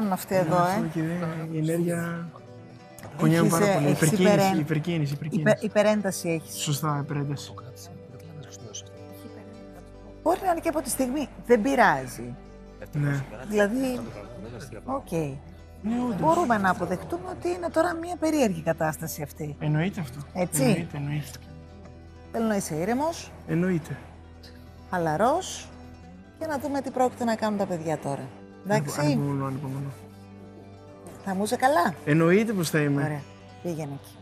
με τρελάνουν αυτοί εδώ, Αυτό ε. και δεν- η ενέργεια πονιέμαι Έχεις, πάρα ε, πολύ. έχεις Υπερκίνηση, υπερέν- υπερκίνηση, Υπε, υπερκίνηση. υπερένταση έχεις. Σωστά, υπερένταση. Μπορεί να είναι και από τη στιγμή. Δεν πειράζει. Ναι. Δηλαδή, οκ. Μπορούμε να αποδεχτούμε ότι είναι τώρα μια περίεργη κατάσταση αυτή. Εννοείται αυτό. Έτσι. Εννοείται, εννοείται. Θέλω να είσαι ήρεμος, Εννοείται. χαλαρός και να δούμε τι πρόκειται να κάνουν τα παιδιά τώρα. Εντάξει, Ανυπομονώ, ανυπομονώ. θα μου είσαι καλά; Εννοείται πως θα είμαι. Ωραία, πήγαινε εκεί.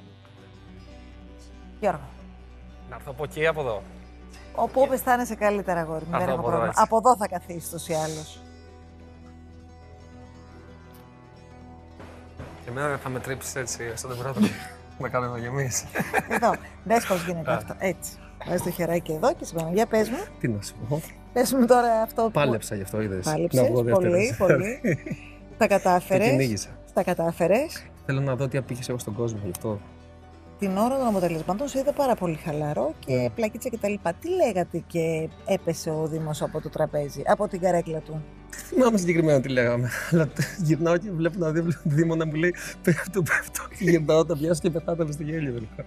Γιώργο, Να έρθω από εκεί από εδώ. όπου όπου αισθάνεσαι καλύτερα, αγόρι μου. Αυτό Δεν έχω από εδώ, πρόβλημα. έτσι. Από εδώ θα καθίσεις τόσο ή άλλως. Και εμένα θα με τρίψει έτσι στον τεμπράτο. με κάνω να γεμίσει. Εδώ. Δες πώς γίνεται αυτό. Έτσι. Βάζεις το χεράκι εδώ και σε Για πες μου. Τι να σου πω. Πες μου τώρα αυτό που... Πάλεψα γι' αυτό, είδες. Πάλεψες, πολύ, πολύ. Τα Και κατάφερες. κυνήγησα. Τα κατάφερες; Θέλω να δω τι απήχες εγώ στον κόσμο γι' αυτό. Την ώρα των αποτελεσμάτων σου είδα πάρα πολύ χαλαρό και πλακίτσα κτλ. Τι λέγατε και έπεσε ο Δήμος από το τραπέζι, από την καρέκλα του; Θυμάμαι συγκεκριμένα τι λέγαμε. Αλλά γυρνάω και βλέπω να δει Δήμο να μου λέει Πέφτω, πέφτω. Και γυρνάω, τα πιάσω και πετάω στο γέλιο τελικά.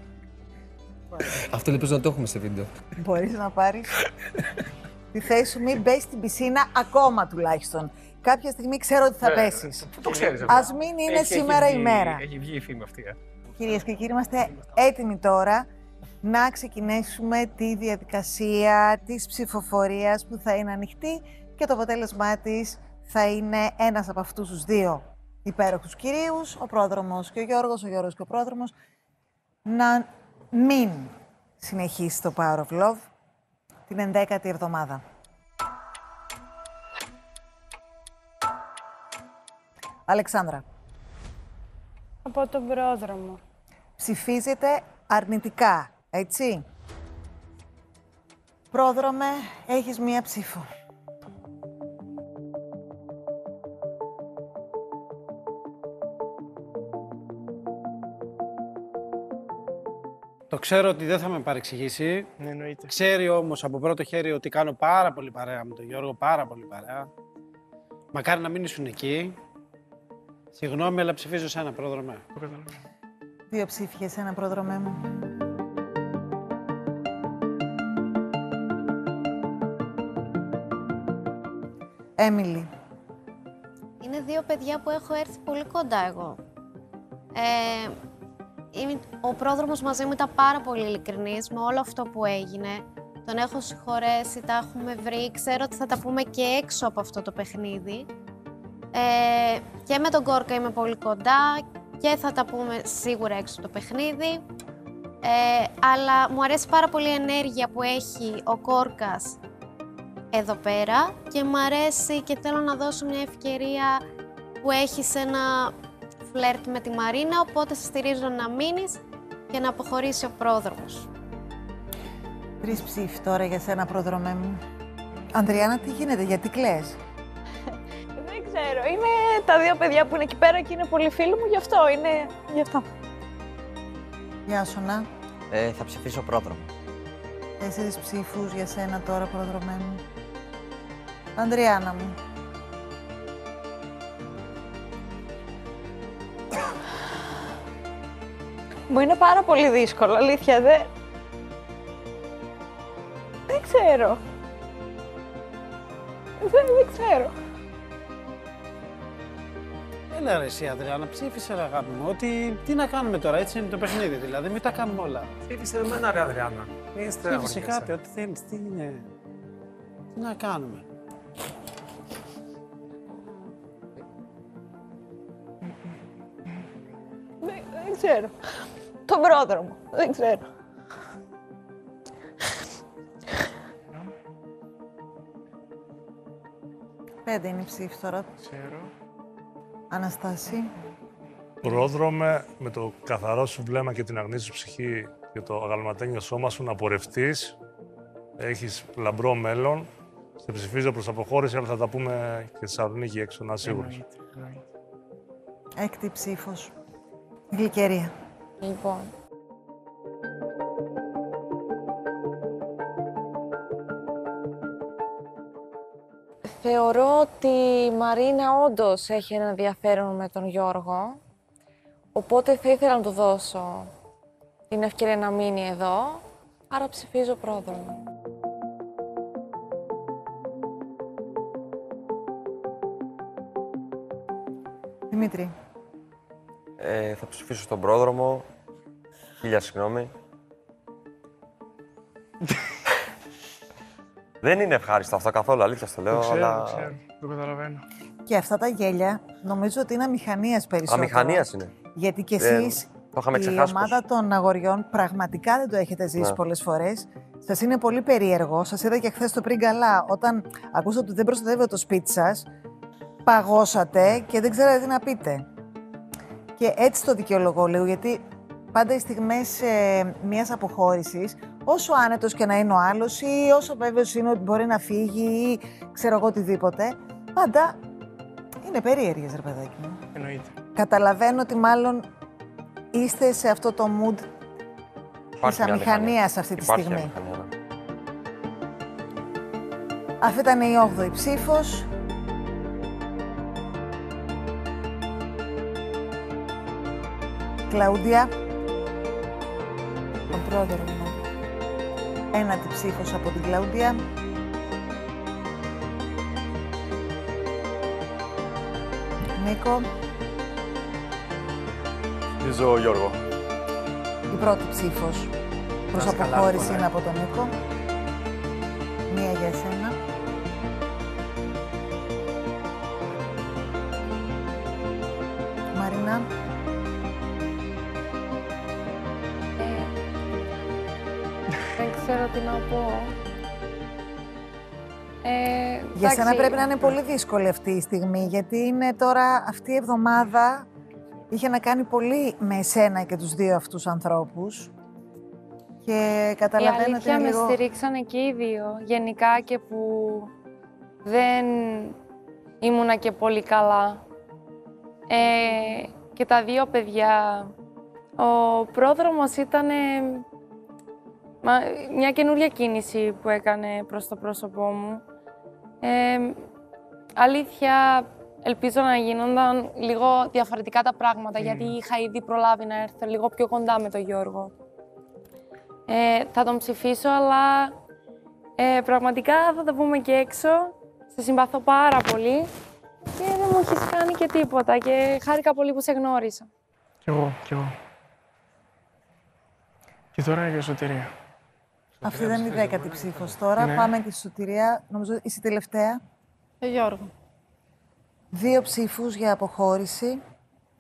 Αυτό ελπίζω να το έχουμε σε βίντεο. Μπορείς να πάρεις τη θέση σου, μην μπες στην πισίνα ακόμα τουλάχιστον. Κάποια στιγμή ξέρω ότι θα πέσεις. Πού το ξέρεις Ας μην είναι σήμερα η μέρα. Έχει βγει η φήμη αυτή. ε. Κυρίες και κύριοι, είμαστε έτοιμοι τώρα να ξεκινήσουμε τη διαδικασία της ψηφοφορίας που θα είναι ανοιχτή και το αποτέλεσμά της θα είναι ένας από αυτούς τους δύο υπέροχους κυρίους, ο πρόδρομος και ο Γιώργος, ο Γιώργος και ο πρόδρομος, να μην συνεχίσει το Power of Love την 11η εβδομάδα. Αλεξάνδρα. Από τον πρόδρομο. ψηφίζετε αρνητικά, έτσι; Πρόδρομε, έχεις μία ψήφο. Το ξέρω ότι δεν θα με παρεξηγήσει. Ναι, εννοείται. Ξέρει όμως από πρώτο χέρι ότι κάνω πάρα πολύ παρέα με τον Γιώργο, πάρα πολύ παρέα. Μακάρι να μην ήσουν εκεί. Συγγνώμη, αλλά ψηφίζω σε ένα πρόδρομο. Το καταλαβαίνω. Δύο ψήφοι για σένα, πρόδρομέ μου. Έμιλι. Είναι δύο παιδιά που έχω έρθει πολύ κοντά εγώ. Ε, είμαι- ο πρόδρομος μαζί μου ήταν πάρα πολύ ειλικρινής με όλο αυτό που έγινε. Τον έχω συγχωρέσει, τα έχουμε βρει. Ξέρω ότι θα τα πούμε και έξω από αυτό το παιχνίδι. Ε, και με τον Κόρκα είμαι πολύ κοντά και θα τα πούμε σίγουρα έξω από το παιχνίδι. Ε, αλλά μου αρέσει πάρα πολύ η ενέργεια που έχει ο Κόρκας εδώ πέρα και μου αρέσει και θέλω να δώσω μια ευκαιρία που έχει σε ένα φλερτ με τη Μαρίνα, οπότε σε στηρίζω να μείνεις και να αποχωρήσει ο πρόδρομος. Τρεις ψήφοι τώρα για σένα, πρόδρομέ μου. Ανδριάννα, τι γίνεται, γιατί κλαις; Δεν ξέρω. Είναι τα δύο παιδιά που είναι εκεί πέρα και είναι πολύ φίλοι μου, γι' αυτό είναι. Γι' αυτό. Γεια σου, να. Ε, θα ψηφίσω πρόδρομο. Τέσσερις ψήφους για σένα τώρα, πρόδρομέ μου. Ανδριάννα μου. Μου είναι πάρα πολύ δύσκολο, αλήθεια. Δεν, δεν ξέρω. Δεν, δεν ξέρω. Έλα ρε εσύ Αδριάννα, ψήφισε ρε αγάπη μου. Ότι τι να κάνουμε τώρα, έτσι είναι το παιχνίδι. Δηλαδή, μην τα κάνουμε όλα. Ψήφισε με εμένα, ρε Αδριάννα. Μην Ψήφισε στρέφεσαι. κάτι, ό,τι θέλεις. Τι είναι. Τι να κάνουμε. Δεν, δεν ξέρω. Τον πρόδρομο. Δεν ξέρω. Πέντε είναι οι ψήφοι τώρα. Ξέρω. Αναστάση. Πρόδρομε με το καθαρό σου βλέμμα και την αγνή σου ψυχή και το αγαλματένιο σώμα σου να πορευτείς. Έχεις λαμπρό μέλλον. Σε ψηφίζω προς αποχώρηση, αλλά θα τα πούμε και στη Θεσσαλονίκη έξω, να είσαι σίγουρος. Εννοείται, εννοείται. Έκτη ψήφος. Γλυκερία. Λοιπόν, θεωρώ ότι η Μαρίνα όντως έχει ένα ενδιαφέρον με τον Γιώργο. Οπότε θα ήθελα να του δώσω την ευκαιρία να μείνει εδώ. Άρα ψηφίζω πρόδρομο. Δημήτρη. Ε, θα ψηφίσω στον πρόδρομο. Χίλια συγγνώμη. Δεν είναι ευχάριστο αυτό καθόλου, αλήθεια στο λέω. Το ξέρω, αλλά... το ξέρω. Το καταλαβαίνω. Και αυτά τα γέλια νομίζω ότι είναι αμηχανίας περισσότερο. Αμηχανίας είναι. Γιατί κι Δεν- εσείς, το είχαμε η ξεχάσει ομάδα των αγοριών, πραγματικά δεν το έχετε ζήσει Ναι. πολλές φορές. Σας είναι πολύ περίεργο. Σας είδα και χθες το πριν καλά. Όταν ακούσατε ότι δεν προστατεύετε το σπίτι σας, παγώσατε και δεν ξέρατε τι να πείτε. Και έτσι το δικαιολογώ λίγο, γιατί πάντα οι στιγμές ε, μιας αποχώρησης, όσο άνετος και να είναι ο άλλος ή όσο βέβαιος είναι ότι μπορεί να φύγει ή ξέρω εγώ οτιδήποτε, πάντα είναι περίεργες, ρε παιδάκι μου. Εννοείται. Καταλαβαίνω ότι μάλλον είστε σε αυτό το mood Υπάρχει της μια αμηχανίας αυτή τη Υπάρχει στιγμή. αμηχανία, ναι. Αυτή ήταν η 8η ψήφος. Κλαούντια. Τον πρόδρομο. Ένατη ψήφος από την Κλαούντια. Νίκο. Ψηφίζω Γιώργο. Η πρώτη ψήφος προς Να είσαι καλά, αποχώρηση Νικόλα. είναι από τον Νίκο. Ε, Για εντάξει, σένα πρέπει να είναι πολύ δύσκολη αυτή η στιγμή, γιατί είναι τώρα αυτή η εβδομάδα είχε να κάνει πολύ με εσένα και τους δύο αυτούς ανθρώπους. Και Η καταλαβαίνω ότι αλήθεια είναι με λίγο... στηρίξανε και οι δύο, γενικά και που δεν ήμουνα και πολύ καλά. Ε, και τα δύο παιδιά. Ο πρόδρομος ήταν μια καινούρια κίνηση που έκανε προς το πρόσωπό μου. Ε, αλήθεια, ελπίζω να γίνονταν λίγο διαφορετικά τα πράγματα, γιατί είχα ήδη προλάβει να έρθω λίγο πιο κοντά με τον Γιώργο. Ε, θα τον ψηφίσω, αλλά ε, πραγματικά θα τα πούμε και έξω. Σε συμπαθώ πάρα πολύ και δεν μου έχεις κάνει και τίποτα και χάρηκα πολύ που σε γνώρισα. Κι εγώ, κι εγώ. Και τώρα για σωτηρία. Αυτή ήταν η δέκατη ψήφος τώρα. Ναι. Πάμε και στη σωτηρία. Νομίζω είσαι η τελευταία. Ε, Γιώργο. Δύο ψήφους για αποχώρηση.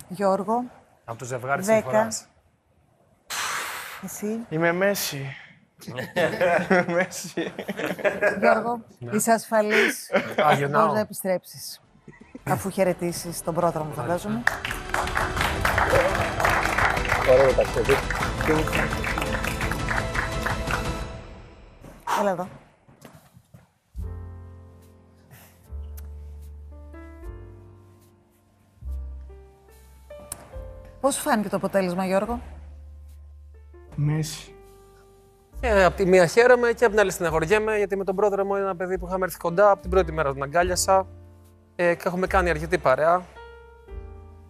Γιώργο, Από το ζευγάρι Δέκα. συμφοράς. εσύ. Είμαι Μέση. Μέση. Γιώργο, είσαι ασφαλής. Α, γυρνάω. Μπορείς να επιστρέψεις. Αφού χαιρετήσεις τον πρόδρομο, φαντάζομαι. Ωραίο ταξίδι. Έλα εδώ. Πώς σου φάνηκε το αποτέλεσμα, Γιώργο; Μέση. Ε, από τη μία χαίρομαι και από την άλλη στεναχωριέμαι, γιατί με τον πρόδρομο είναι ένα παιδί που είχαμε έρθει κοντά από την πρώτη μέρα τον αγκάλιασα ε, και έχουμε κάνει αρκετή παρέα.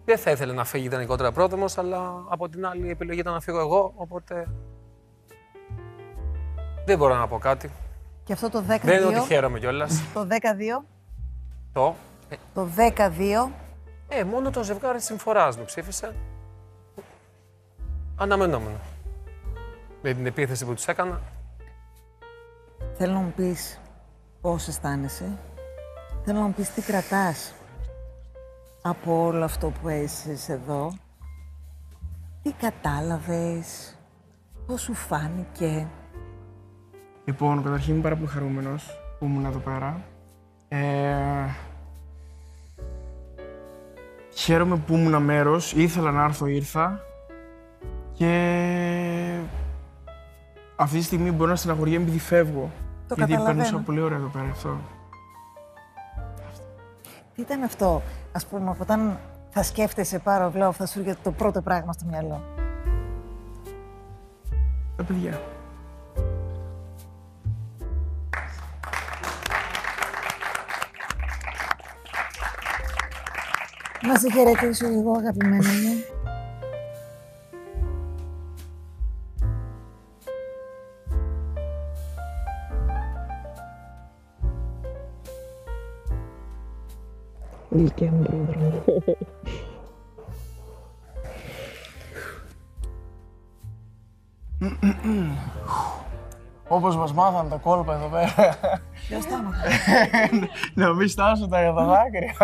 Δεν θα ήθελε να φύγει ιδανικότερα πρόδρομος, αλλά από την άλλη η επιλογή ήταν να φύγω εγώ, οπότε. Δεν μπορώ να πω κάτι. Και αυτό το 12 Δεν είναι ότι χαίρομαι κιόλας. Το 12. το. Το 12. Ε, μόνο το ζευγάρι τη συμφοράς με ψήφισε. Αναμενόμενο. Με την επίθεση που τους έκανα. Θέλω να μου πεις πώς αισθάνεσαι. Θέλω να μου πεις τι κρατάς από όλο αυτό που έζησες εδώ. Τι κατάλαβες, πώς σου φάνηκε. Λοιπόν, καταρχήν είμαι πάρα πολύ χαρούμενος που ήμουν εδώ πέρα. Ε, χαίρομαι που ήμουν μέρος, ήθελα να έρθω, ήρθα. Και αυτή τη στιγμή μπορώ να στεναχωριέμαι επειδή φεύγω. Το γιατί καταλαβαίνω. περνούσα πολύ ωραία εδώ πέρα αυτό. Τι ήταν αυτό, ας πούμε, από όταν θα σκέφτεσαι πάρα πολλά, αυτά σου έρχεται το πρώτο πράγμα στο μυαλό; Τα παιδιά. Να σε χαιρετήσω εγώ, αγαπημένη μου. Γλυκιά μου πρόεδρο μου. Όπως μας μάθαν τα κόλπα εδώ πέρα. Ποιος τα έμαθε; Να μην στάσω τα για τα δάκρυα.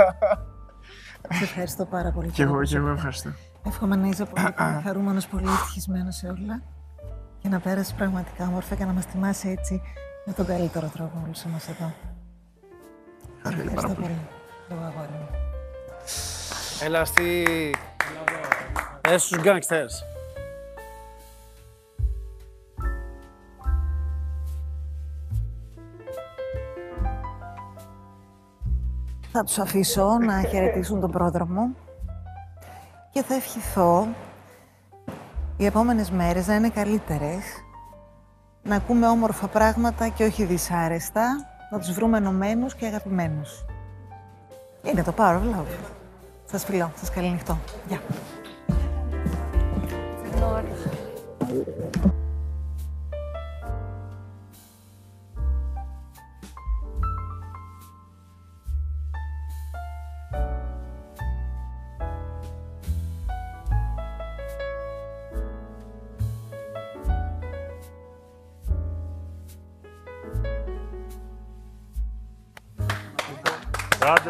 Σε ευχαριστώ πάρα πολύ. Κι εγώ, κύριε κι εγώ Πουσέκο. ευχαριστώ. Εύχομαι να είσαι πολύ, πολύ χαρούμενος, πολύ ευτυχισμένος σε όλα και να πέρασεις πραγματικά όμορφα και να μας τιμάσει έτσι με τον καλύτερο τρόπο όλους εμάς εδώ. Σε ευχαριστώ πολύ. Εγώ αγόρι μου. Έλα στη... Έλα στους γκάνγκστερς. Θα τους αφήσω να χαιρετήσουν τον πρόδρομο και θα ευχηθώ οι επόμενες μέρες να είναι καλύτερες, να ακούμε όμορφα πράγματα και όχι δυσάρεστα, να τους βρούμε ενωμένους και αγαπημένους. Είναι το power of love. Σας φιλώ, σας καληνυχτώ. Γεια.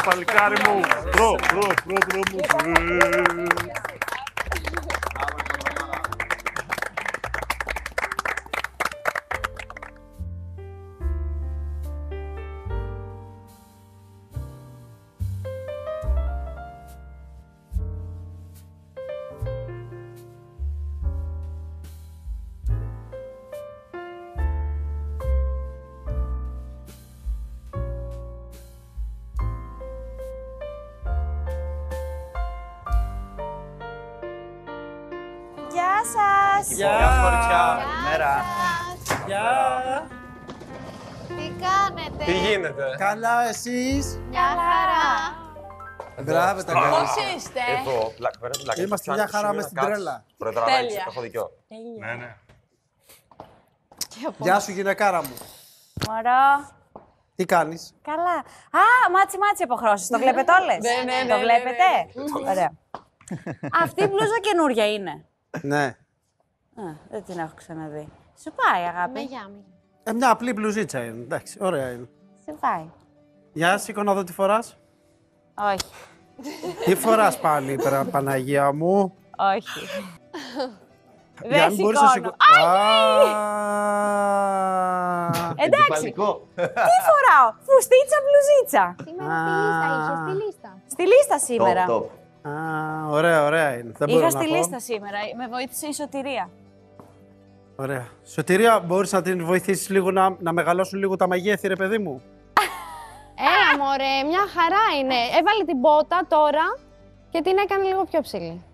Άντε παλικάρι μου. Προ, προ, προ, προ μου. Καλά, εσείς; Μια χαρά. Μπράβο, τα Πώς καλά. είστε; Εδώ, πλάκα, πέρα, πλάκα. Είμαστε μια χαρά μες στην τρέλα. Προεδραράκι, Τέλεια. έχω δίκιο. Ναι, ναι. Γεια σου, γυναικάρα μου. Μωρό. Τι κάνεις; Καλά. Α, μάτσι μάτσι αποχρώσεις. Το βλέπετε όλες; Ναι, ναι, ναι, Το ναι, βλέπετε; ναι. Ωραία. Αυτή η μπλούζα καινούρια είναι. Ναι. Α, δεν την έχω ξαναδεί. Σου πάει, αγάπη. Με γεια μου. Ε, μια απλή μπλουζίτσα είναι. Εντάξει, ωραία είναι. Σου πάει. Γεια, σήκω να δω τι φοράς. Όχι. Τι φοράς πάλι, πέρα, Παναγία μου; Όχι. Για Δεν να μην μπορείς να σηκώνω. σηκώ- Α, Εντάξει. Τι φοράω; Φουστίτσα, μπλουζίτσα. Σήμερα στη λίστα είχε, στη λίστα. Στη λίστα σήμερα. Top, top. Α, ωραία, ωραία είναι. Δεν μπορώ Είχα να στη πω. λίστα σήμερα. Με βοήθησε η σωτηρία. Ωραία. Σωτηρία, μπορείς να την βοηθήσεις λίγο να, να μεγαλώσουν λίγο τα μεγέθη, ρε παιδί μου; Έλα μωρέ, μια χαρά είναι. Έβαλε την πότα τώρα και την έκανε λίγο πιο ψηλή.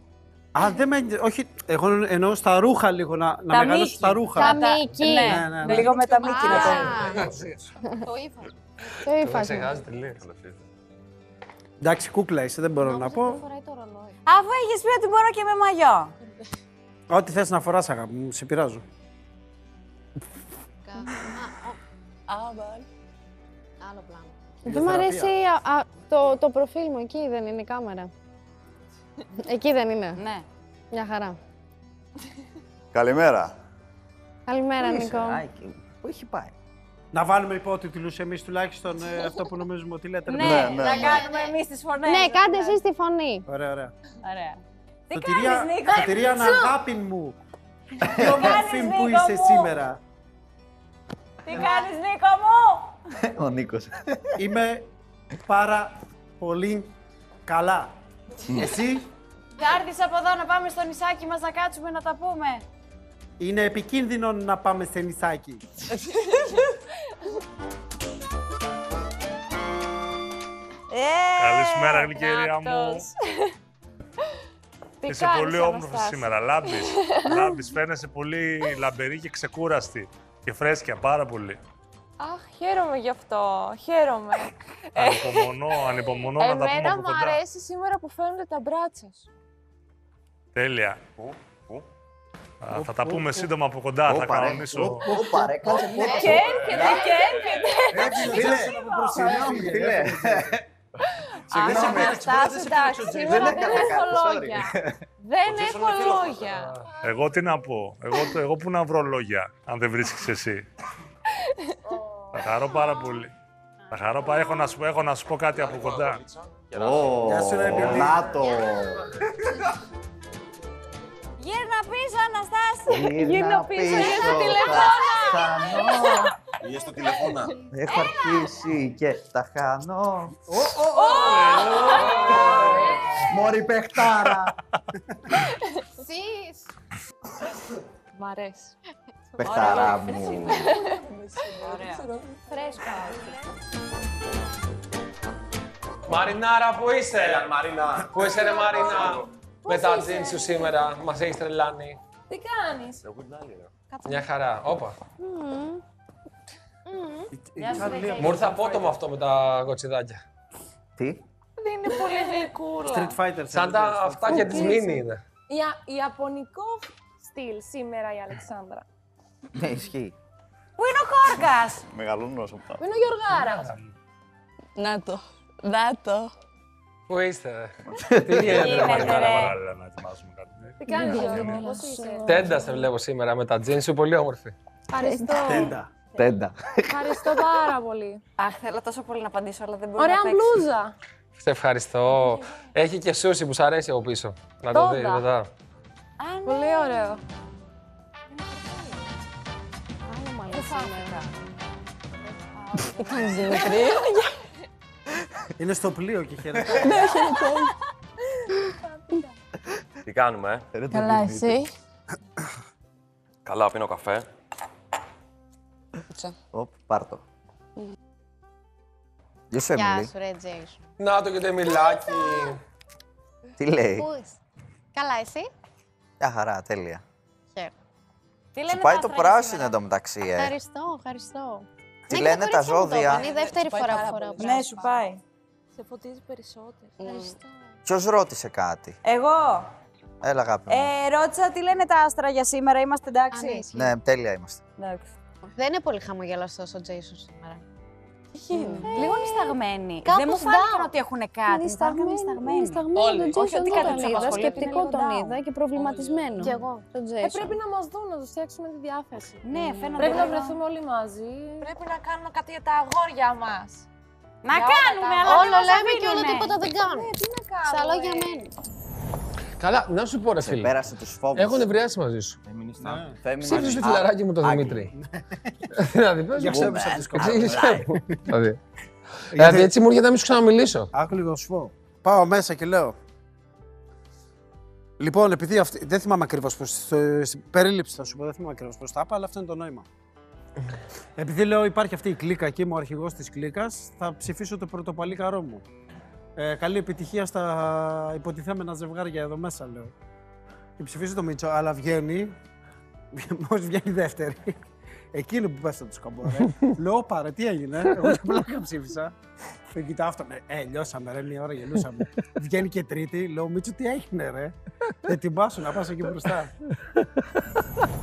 Α, δεν με... Όχι, εγώ εννοώ στα ρούχα λίγο, να, να Τα μεγαλώσουν μήκη. τα ρούχα. Τα Τα- μήκη. Ναι, Ναι, ναι, ναι. λίγο με τα μήκη να το. Το ύφασμα. Το Με ύφασμα. ξεχάζει τελείως. Εντάξει, κούκλα είσαι, δεν μπορώ να Νόμιζα πω. ότι φοράει το ρολόι. Αφού έχεις πει ότι μπορώ και με μαγιό. Ό,τι θες να φοράς, αγάπη μου, σε πειράζω. Άλλο πλάνο. Δεν μου αρέσει α, α, το, το προφίλ μου, εκεί δεν είναι η κάμερα. Εκεί δεν είναι. Ναι. Μια χαρά. Καλημέρα. Καλημέρα, Νικό. Πού έχει πάει; Να βάλουμε υπότιτλους εμείς τουλάχιστον ε, αυτό που νομίζουμε ότι λέτε. ρε Ναι, παιδί μου. ναι, να ναι. κάνουμε εμείς τις φωνές. Ναι, κάντε εσείς τη φωνή. Ωραία, ωραία. Ωραία. Τι Σωτηρία, κάνεις, Νίκο; Σωτηρία, αγάπη μου. Τι όμορφη κάνεις, που Νίκο είσαι μου; σήμερα; Τι κάνεις, Νίκο μου; Ο Νίκος. Είμαι πάρα πολύ καλά. Εσύ; Θα έρθεις από εδώ να πάμε στο νησάκι μας να κάτσουμε να τα πούμε. είναι επικίνδυνο να πάμε σε νησάκι. Ε, Καλησπέρα, γλυκερία μου. να'τος. Τι Είσαι κάνεις, πολύ όμορφη Αναστάση; σήμερα. Λάμπεις. Λάμπεις. Φαίνεσαι πολύ λαμπερή και ξεκούραστη. Και φρέσκια, πάρα πολύ. Αχ, χαίρομαι γι' αυτό. Χαίρομαι. Ανυπομονώ, ανυπομονώ να τα πούμε Εμένα από μου κοντά. αρέσει σήμερα που φαίνονται τα μπράτσα σου. Τέλεια. Πού, πού. Α, θα τα πούμε σύντομα από κοντά. Θα κανονίσω. Όπα, ρε, κάτσε Και έρχεται, και έρχεται. Φίλε, Αχ, Αναστάση, εντάξει, σήμερα δεν έκανα έχω κάτι, λόγια. Δεν έχω λόγια. Εγώ τι να πω. Εγώ, το- εγώ πού να βρω λόγια, αν δεν βρίσκεις εσύ. Θα χαρώ πάρα πολύ. Θα χαρώ πάρα έχω να σου, πω- έχω να σου πω κάτι από κοντά. Ω, Γεια σου, ρε, Μπιμπί. να το. Γύρνα πίσω, Αναστάση. Γύρνα πίσω, πίσω, για το θα τηλεφώνα. χανώ. Πήγε στο τηλεφώνα. Έχω αρχίσει και τα χάνω. Μωρή παιχτάρα. Σεις. Μ' αρέσει. Παιχτάρα μου. Φρέσκα. Μαρινάρα, πού είσαι; Μαρίνα. Πού είσαι, ρε Μαρίνα; Με τα τζιν σου σήμερα. Μας έχεις τρελάνει. Τι κάνεις; Εγώ την άλλη, ρε. Μια χαρά. Όπα. Γεια σου, ρε, Μου ήρθε απότομα αυτό με τα κοτσιδάκια. Τι; Είναι πολύ γλυκούλα. Street Fighter. Σαν τα αυτάκια τη Μίνι είναι. Ια- Ιαπωνικό στυλ σήμερα η Αλεξάνδρα. Ναι, ισχύει. Πού είναι ο Κόρκας; Μεγαλώνω όσο πάω. Πού είναι ο Γιωργάρας; Να το. Να το. Πού είστε. Τι γίνεται, Γίνεται, Μαρίνα. ρε. Παράλληλα να ετοιμάσουμε κάτι. Τι κάνεις Γιώργο, πώς είσαι; Τέντα σε βλέπω σήμερα με τα τζινς σου, πολύ όμορφη. Ευχαριστώ. Τέντα. Τέντα. Ευχαριστώ πάρα πολύ. Αχ, θέλω τόσο πολύ να απαντήσω, αλλά δεν μπορώ Ωραία να παίξω. μπλούζα. Σε ευχαριστώ. Έχει και σούσι που σ' αρέσει από πίσω. Να το δει Τόντα. μετά. Α, ναι. Πολύ ωραίο. Σήμερα. Τι κάνεις, Δημήτρη. Είναι στο πλοίο και χαίρεται. Τι κάνουμε, ε; Καλά, εσύ; Καλά, πίνω καφέ. Οπ, πάρ' το. Γεια σου, Γεια Έμιλι. σου, ρε Τζέισον. Να το και το μιλάκι. Τι λέει; Πού είσαι; Καλά, εσύ; Μια χαρά, τέλεια. Χαίρομαι. Τι Σου λένε πάει τα το άστρα πράσινο σήμερα; εντωμεταξύ, ε. Ευχαριστώ, ευχαριστώ. Τι Ναι, και λένε το τα κορίτσι μου το ζώδια; έκανε, Είναι η δεύτερη Πάει φορά πάρα που φοράω πολύ. πράσινο. Ναι, σου πάει. Σε φωτίζει περισσότερο. Ευχαριστώ. Ποιος ρώτησε κάτι; Εγώ Έλα, αγάπη μου. ε, ρώτησα τι λένε τα άστρα για σήμερα. Είμαστε Α, ναι, εντάξει. ισχύει. Ναι, τέλεια είμαστε. Εντάξει. Δεν είναι πολύ χαμογελαστός ο Τζέισον σήμερα. Λίγο νησταγμένοι. Κάπως Δεν μου down. φάνηκαν ότι έχουν κάτι. Μου φάνηκαν νησταγμένοι. Όλοι. Όχι ότι κάτι τους απασχολεί, ότι είναι σκεπτικό λίγο τον down. είδα και προβληματισμένο. Κι εγώ. Τον Ε, Jason. πρέπει να μας δουν, να τους φτιάξουμε τη διάθεση. Ναι, φαίνονται Πρέπει να λίγο- βρεθούμε όλοι μαζί. Πρέπει να κάνουμε κάτι για τα αγόρια μας. Να Για όλα κάνουμε, τα- αλλά Όλο δεν μας λέμε και όλο αφήνουνε. τίποτα δεν κάνουμε. Τι να κάνουμε. Στα λόγια μένει. Καλά, να σου πω ρε φίλε. Πέρασε τους φόβους. Έχω νευριάσει μαζί σου. Feminist. Ψήφισε το φιλαράκι μου το Δημήτρη. Δηλαδή, πες Για μου. ξέπουσα τη σκοπιά. Εξήγησέ μου. Δηλαδή. Δηλαδή, έτσι μου έρχεται να μην σου ξαναμιλήσω. Άκου λίγο σου πω. Πάω μέσα και λέω. Λοιπόν, επειδή αυτή, δεν θυμάμαι ακριβώς πώ. Στην περίληψη θα σου πω, δεν θυμάμαι ακριβώς πώς τα είπα, αλλά αυτό είναι το νόημα. επειδή λέω υπάρχει αυτή η κλίκα και είμαι ο αρχηγός της κλίκας, θα ψηφίσω το πρωτοπαλίκαρό μου. Ε, καλή επιτυχία στα υποτιθέμενα ζευγάρια εδώ μέσα, λέω. Και ψηφίζω το Μίτσο, αλλά βγαίνει. Μόλις βγαίνει η δεύτερη. Εκείνο που πέφτει του καμπόρε. λέω, πάρε, τι έγινε; Εγώ για πλάκα ψήφισα. Τον κοιτάω αυτόν. Ε, ε, λιώσαμε, ρε, μία ώρα γελούσαμε. Βγαίνει και τρίτη. Λέω, Μίτσο, τι έγινε, ρε; Ετοιμάσου να πας εκεί μπροστά.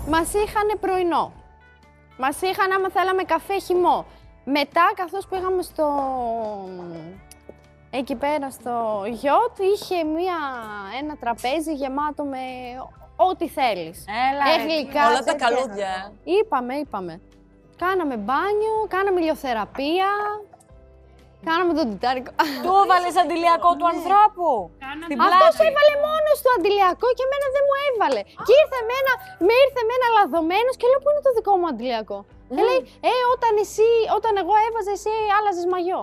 Μας είχαν πρωινό. Μας είχαν άμα θέλαμε καφέ χυμό. Μετά, καθώς πήγαμε στο... Εκεί πέρα στο γιότ, είχε μία, ένα τραπέζι γεμάτο με ό,τι θέλεις. Έλα, Ε, ρε, γλυκά, όλα τα τέτοια. καλούδια. Είπαμε, είπαμε. Κάναμε μπάνιο, κάναμε ηλιοθεραπεία, κάναμε τον τιτάρικο. Του έβαλες αντιλιακό του ανθρώπου. Στην Αυτός πλάτη. έβαλε μόνος του αντιλιακό και εμένα δεν μου έβαλε. Και ήρθε με ένα, με ήρθε με ένα λαδωμένος και λέω πού είναι το δικό μου αντιλιακό; Και λέει, ε, όταν εσύ, όταν εγώ έβαζα, εσύ άλλαζες μαγιό.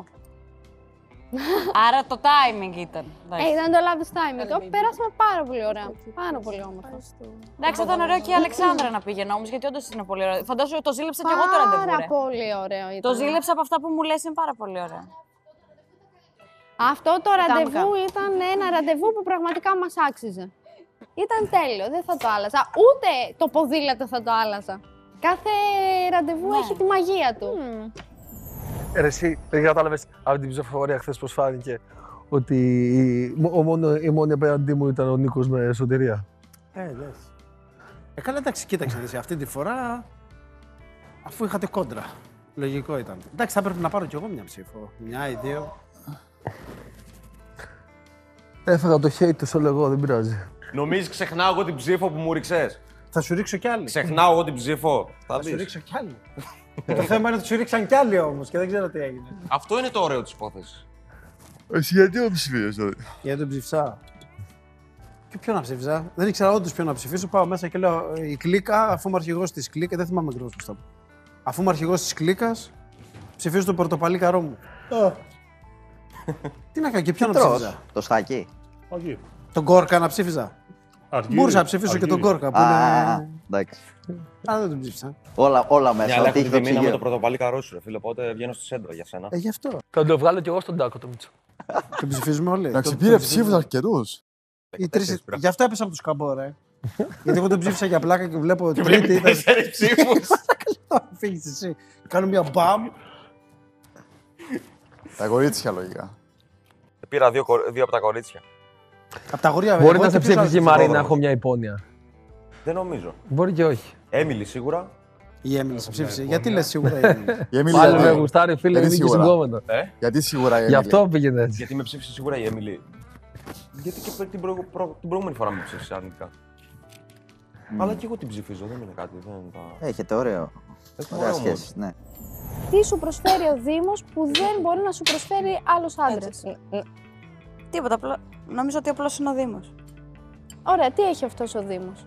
Άρα το timing ήταν. Ε, ήταν το λάθος timing. Πέρασαμε πάρα πολύ ωραία. Πάρα πολύ όμορφα. Εντάξει, θα ήταν ωραίο και η Αλεξάνδρα να πήγαινε όμως, γιατί όντως είναι πολύ ωραίο. Φαντάζομαι το ζήλεψα και εγώ το ραντεβού. Πάρα ρε. πολύ ωραίο ήταν. Το ζήλεψα από αυτά που μου λες, είναι πάρα πολύ ωραίο. Αυτό το ραντεβού ήταν ένα ραντεβού που πραγματικά μας άξιζε. Ήταν τέλειο, δεν θα το άλλαζα. Ούτε το ποδήλατο θα το άλλαζα. Κάθε ραντεβού έχει τη μαγεία του. Ρε, εσύ δεν κατάλαβες από την ψηφοφορία χθες πώς φάνηκε ότι η, ο μόνο, η μόνη απέναντί μου ήταν ο Νίκος με σωτηρία; Ε, εντάξει. Ε, καλά, εντάξει, κοίταξε εσύ, αυτή τη φορά αφού είχατε κόντρα. Λογικό ήταν. Εντάξει, θα έπρεπε να πάρω κι εγώ μια ψήφο. Μια ή δύο. Έφαγα το hate του όλο εγώ, δεν πειράζει. Νομίζεις ξεχνάω εγώ την ψήφο που μου ρίξες. Θα σου ρίξω κι άλλη. Ξεχνάω εγώ την ψήφο. Θα Θα σου δεις. ρίξω κι άλλη. Το θέμα είναι ότι σου ρίξαν κι άλλοι όμως και δεν ξέρω τι έγινε. Αυτό είναι το ωραίο της υπόθεσης. Εσύ γιατί δεν ψηφίζεις δηλαδή; Γιατί τον ψήφισα. Και ποιο να ψήφιζα; Δεν ήξερα όντως ποιο να ψηφίσω. Πάω μέσα και λέω «Ε, η κλίκα, αφού είμαι αρχηγός της κλίκας, δεν θυμάμαι ακριβώς πώς τα πω. Αφού είμαι αρχηγός της κλίκας, ψηφίζω τον πορτοπαλί καρό μου. Τι να κάνω και ποιον να τρως, ψήφιζα; Το στάκι; Όχι. Τον Κόρκα να ψήφιζα. Αργύρι. Μπορούσα να ψηφίσω και τον Αργύρι. Κόρκα που Α, είναι. εντάξει. Α, δεν τον ψήφισα. Όλα, όλα Μια μέσα. αλλά Ό,τι έχω έχει τη το μήνα με ψυγείο. το πρωτοπαλί καρό σου, ρε φίλε. Οπότε βγαίνω στη σέντρα για σένα. Ε, γι' αυτό. Θα το βγάλω κι εγώ στον τάκο το Μίτσο. Τον ψηφίζουμε όλοι. Εντάξει, Τον- πήρε τον ψήφους αρκετούς. Οι τρεις- Τέσσερις πρέπει. Γι' αυτό έπεσα από του καμπόρε. Γιατί εγώ τον ψήφισα για πλάκα και βλέπω τρίτη. ήταν- Τέσσερις ψήφους. Φύγεις εσύ. Κάνω μια μπαμ. Τα κορίτσια λογικά. Πήρα δύο, κορ- δύο από τα κορίτσια. Από τα γορία Μπορεί εγώ να σε τι ψήφισα ψήφισε η στον Μαρίνα, πρόδρομο. έχω μια υπόνοια. Δεν νομίζω. Μπορεί και όχι. Έμιλη σίγουρα. Η Έμιλη σε ψήφισε. Γιατί λες σίγουρα η Έμιλη; Η Έμιλη Πάλι γιατί- με γουστάρει, φίλε, γιατί είναι και σίγουρα. συγκόμενο. Ε; Γιατί σίγουρα η Γι' Έμιλη; αυτό πήγαινε έτσι. Γιατί με ψήφισε σίγουρα η Έμιλη. Γιατί και την, προ... προ- την προηγούμενη φορά με ψήφισε αρνητικά. Αλλά και εγώ την ψηφίζω, δεν είναι κάτι. Δεν τα... Έχετε ωραίο. Έχουμε Ωραία ωραίο σχέση. Ναι. Τι σου προσφέρει ο Δήμος που δεν μπορεί να σου προσφέρει άλλος άντρας; Τίποτα. Απλά... Νομίζω ότι απλώς είναι ο Δήμος. Ωραία, τι έχει αυτός ο Δήμος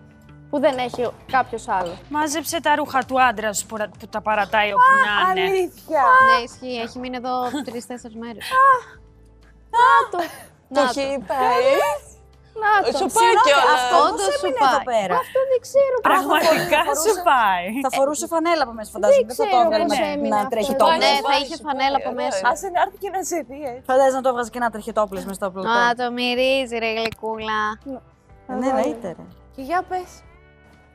που δεν έχει κάποιος άλλο; Μάζεψε τα ρούχα του άντρας σου που, ρα- που τα παρατάει όπου να είναι. Αλήθεια. Ναι, ισχύει. Έχει μείνει εδώ τρει-τέσσερι μέρες. Να το! Το έχει πάει. Να το! Σου πάει κιόλας. Αυτό Όντως όντως σου έμεινε εδώ πάει. πέρα. Αυτό δεν ξέρω πώς Πραγματικά θα σου φορούσε- πάει. Θα φορούσε φανέλα από μέσα, φαντάζομαι. Δεν θα το ξέρω έβγαλε πώς να, έμεινε να αυτό τρέχει εδώ. τόπλες. Ναι, θα είχε φανέλα από μέσα. Άσε να έρθει και να σε δει έτσι. Φαντάζεσαι να το έβγαζε και να τρέχει τόπλες μες στο πλωτό. Α, το μυρίζει ρε γλυκούλα. Ε, Ναι, εννοείται ρε. Και για πες.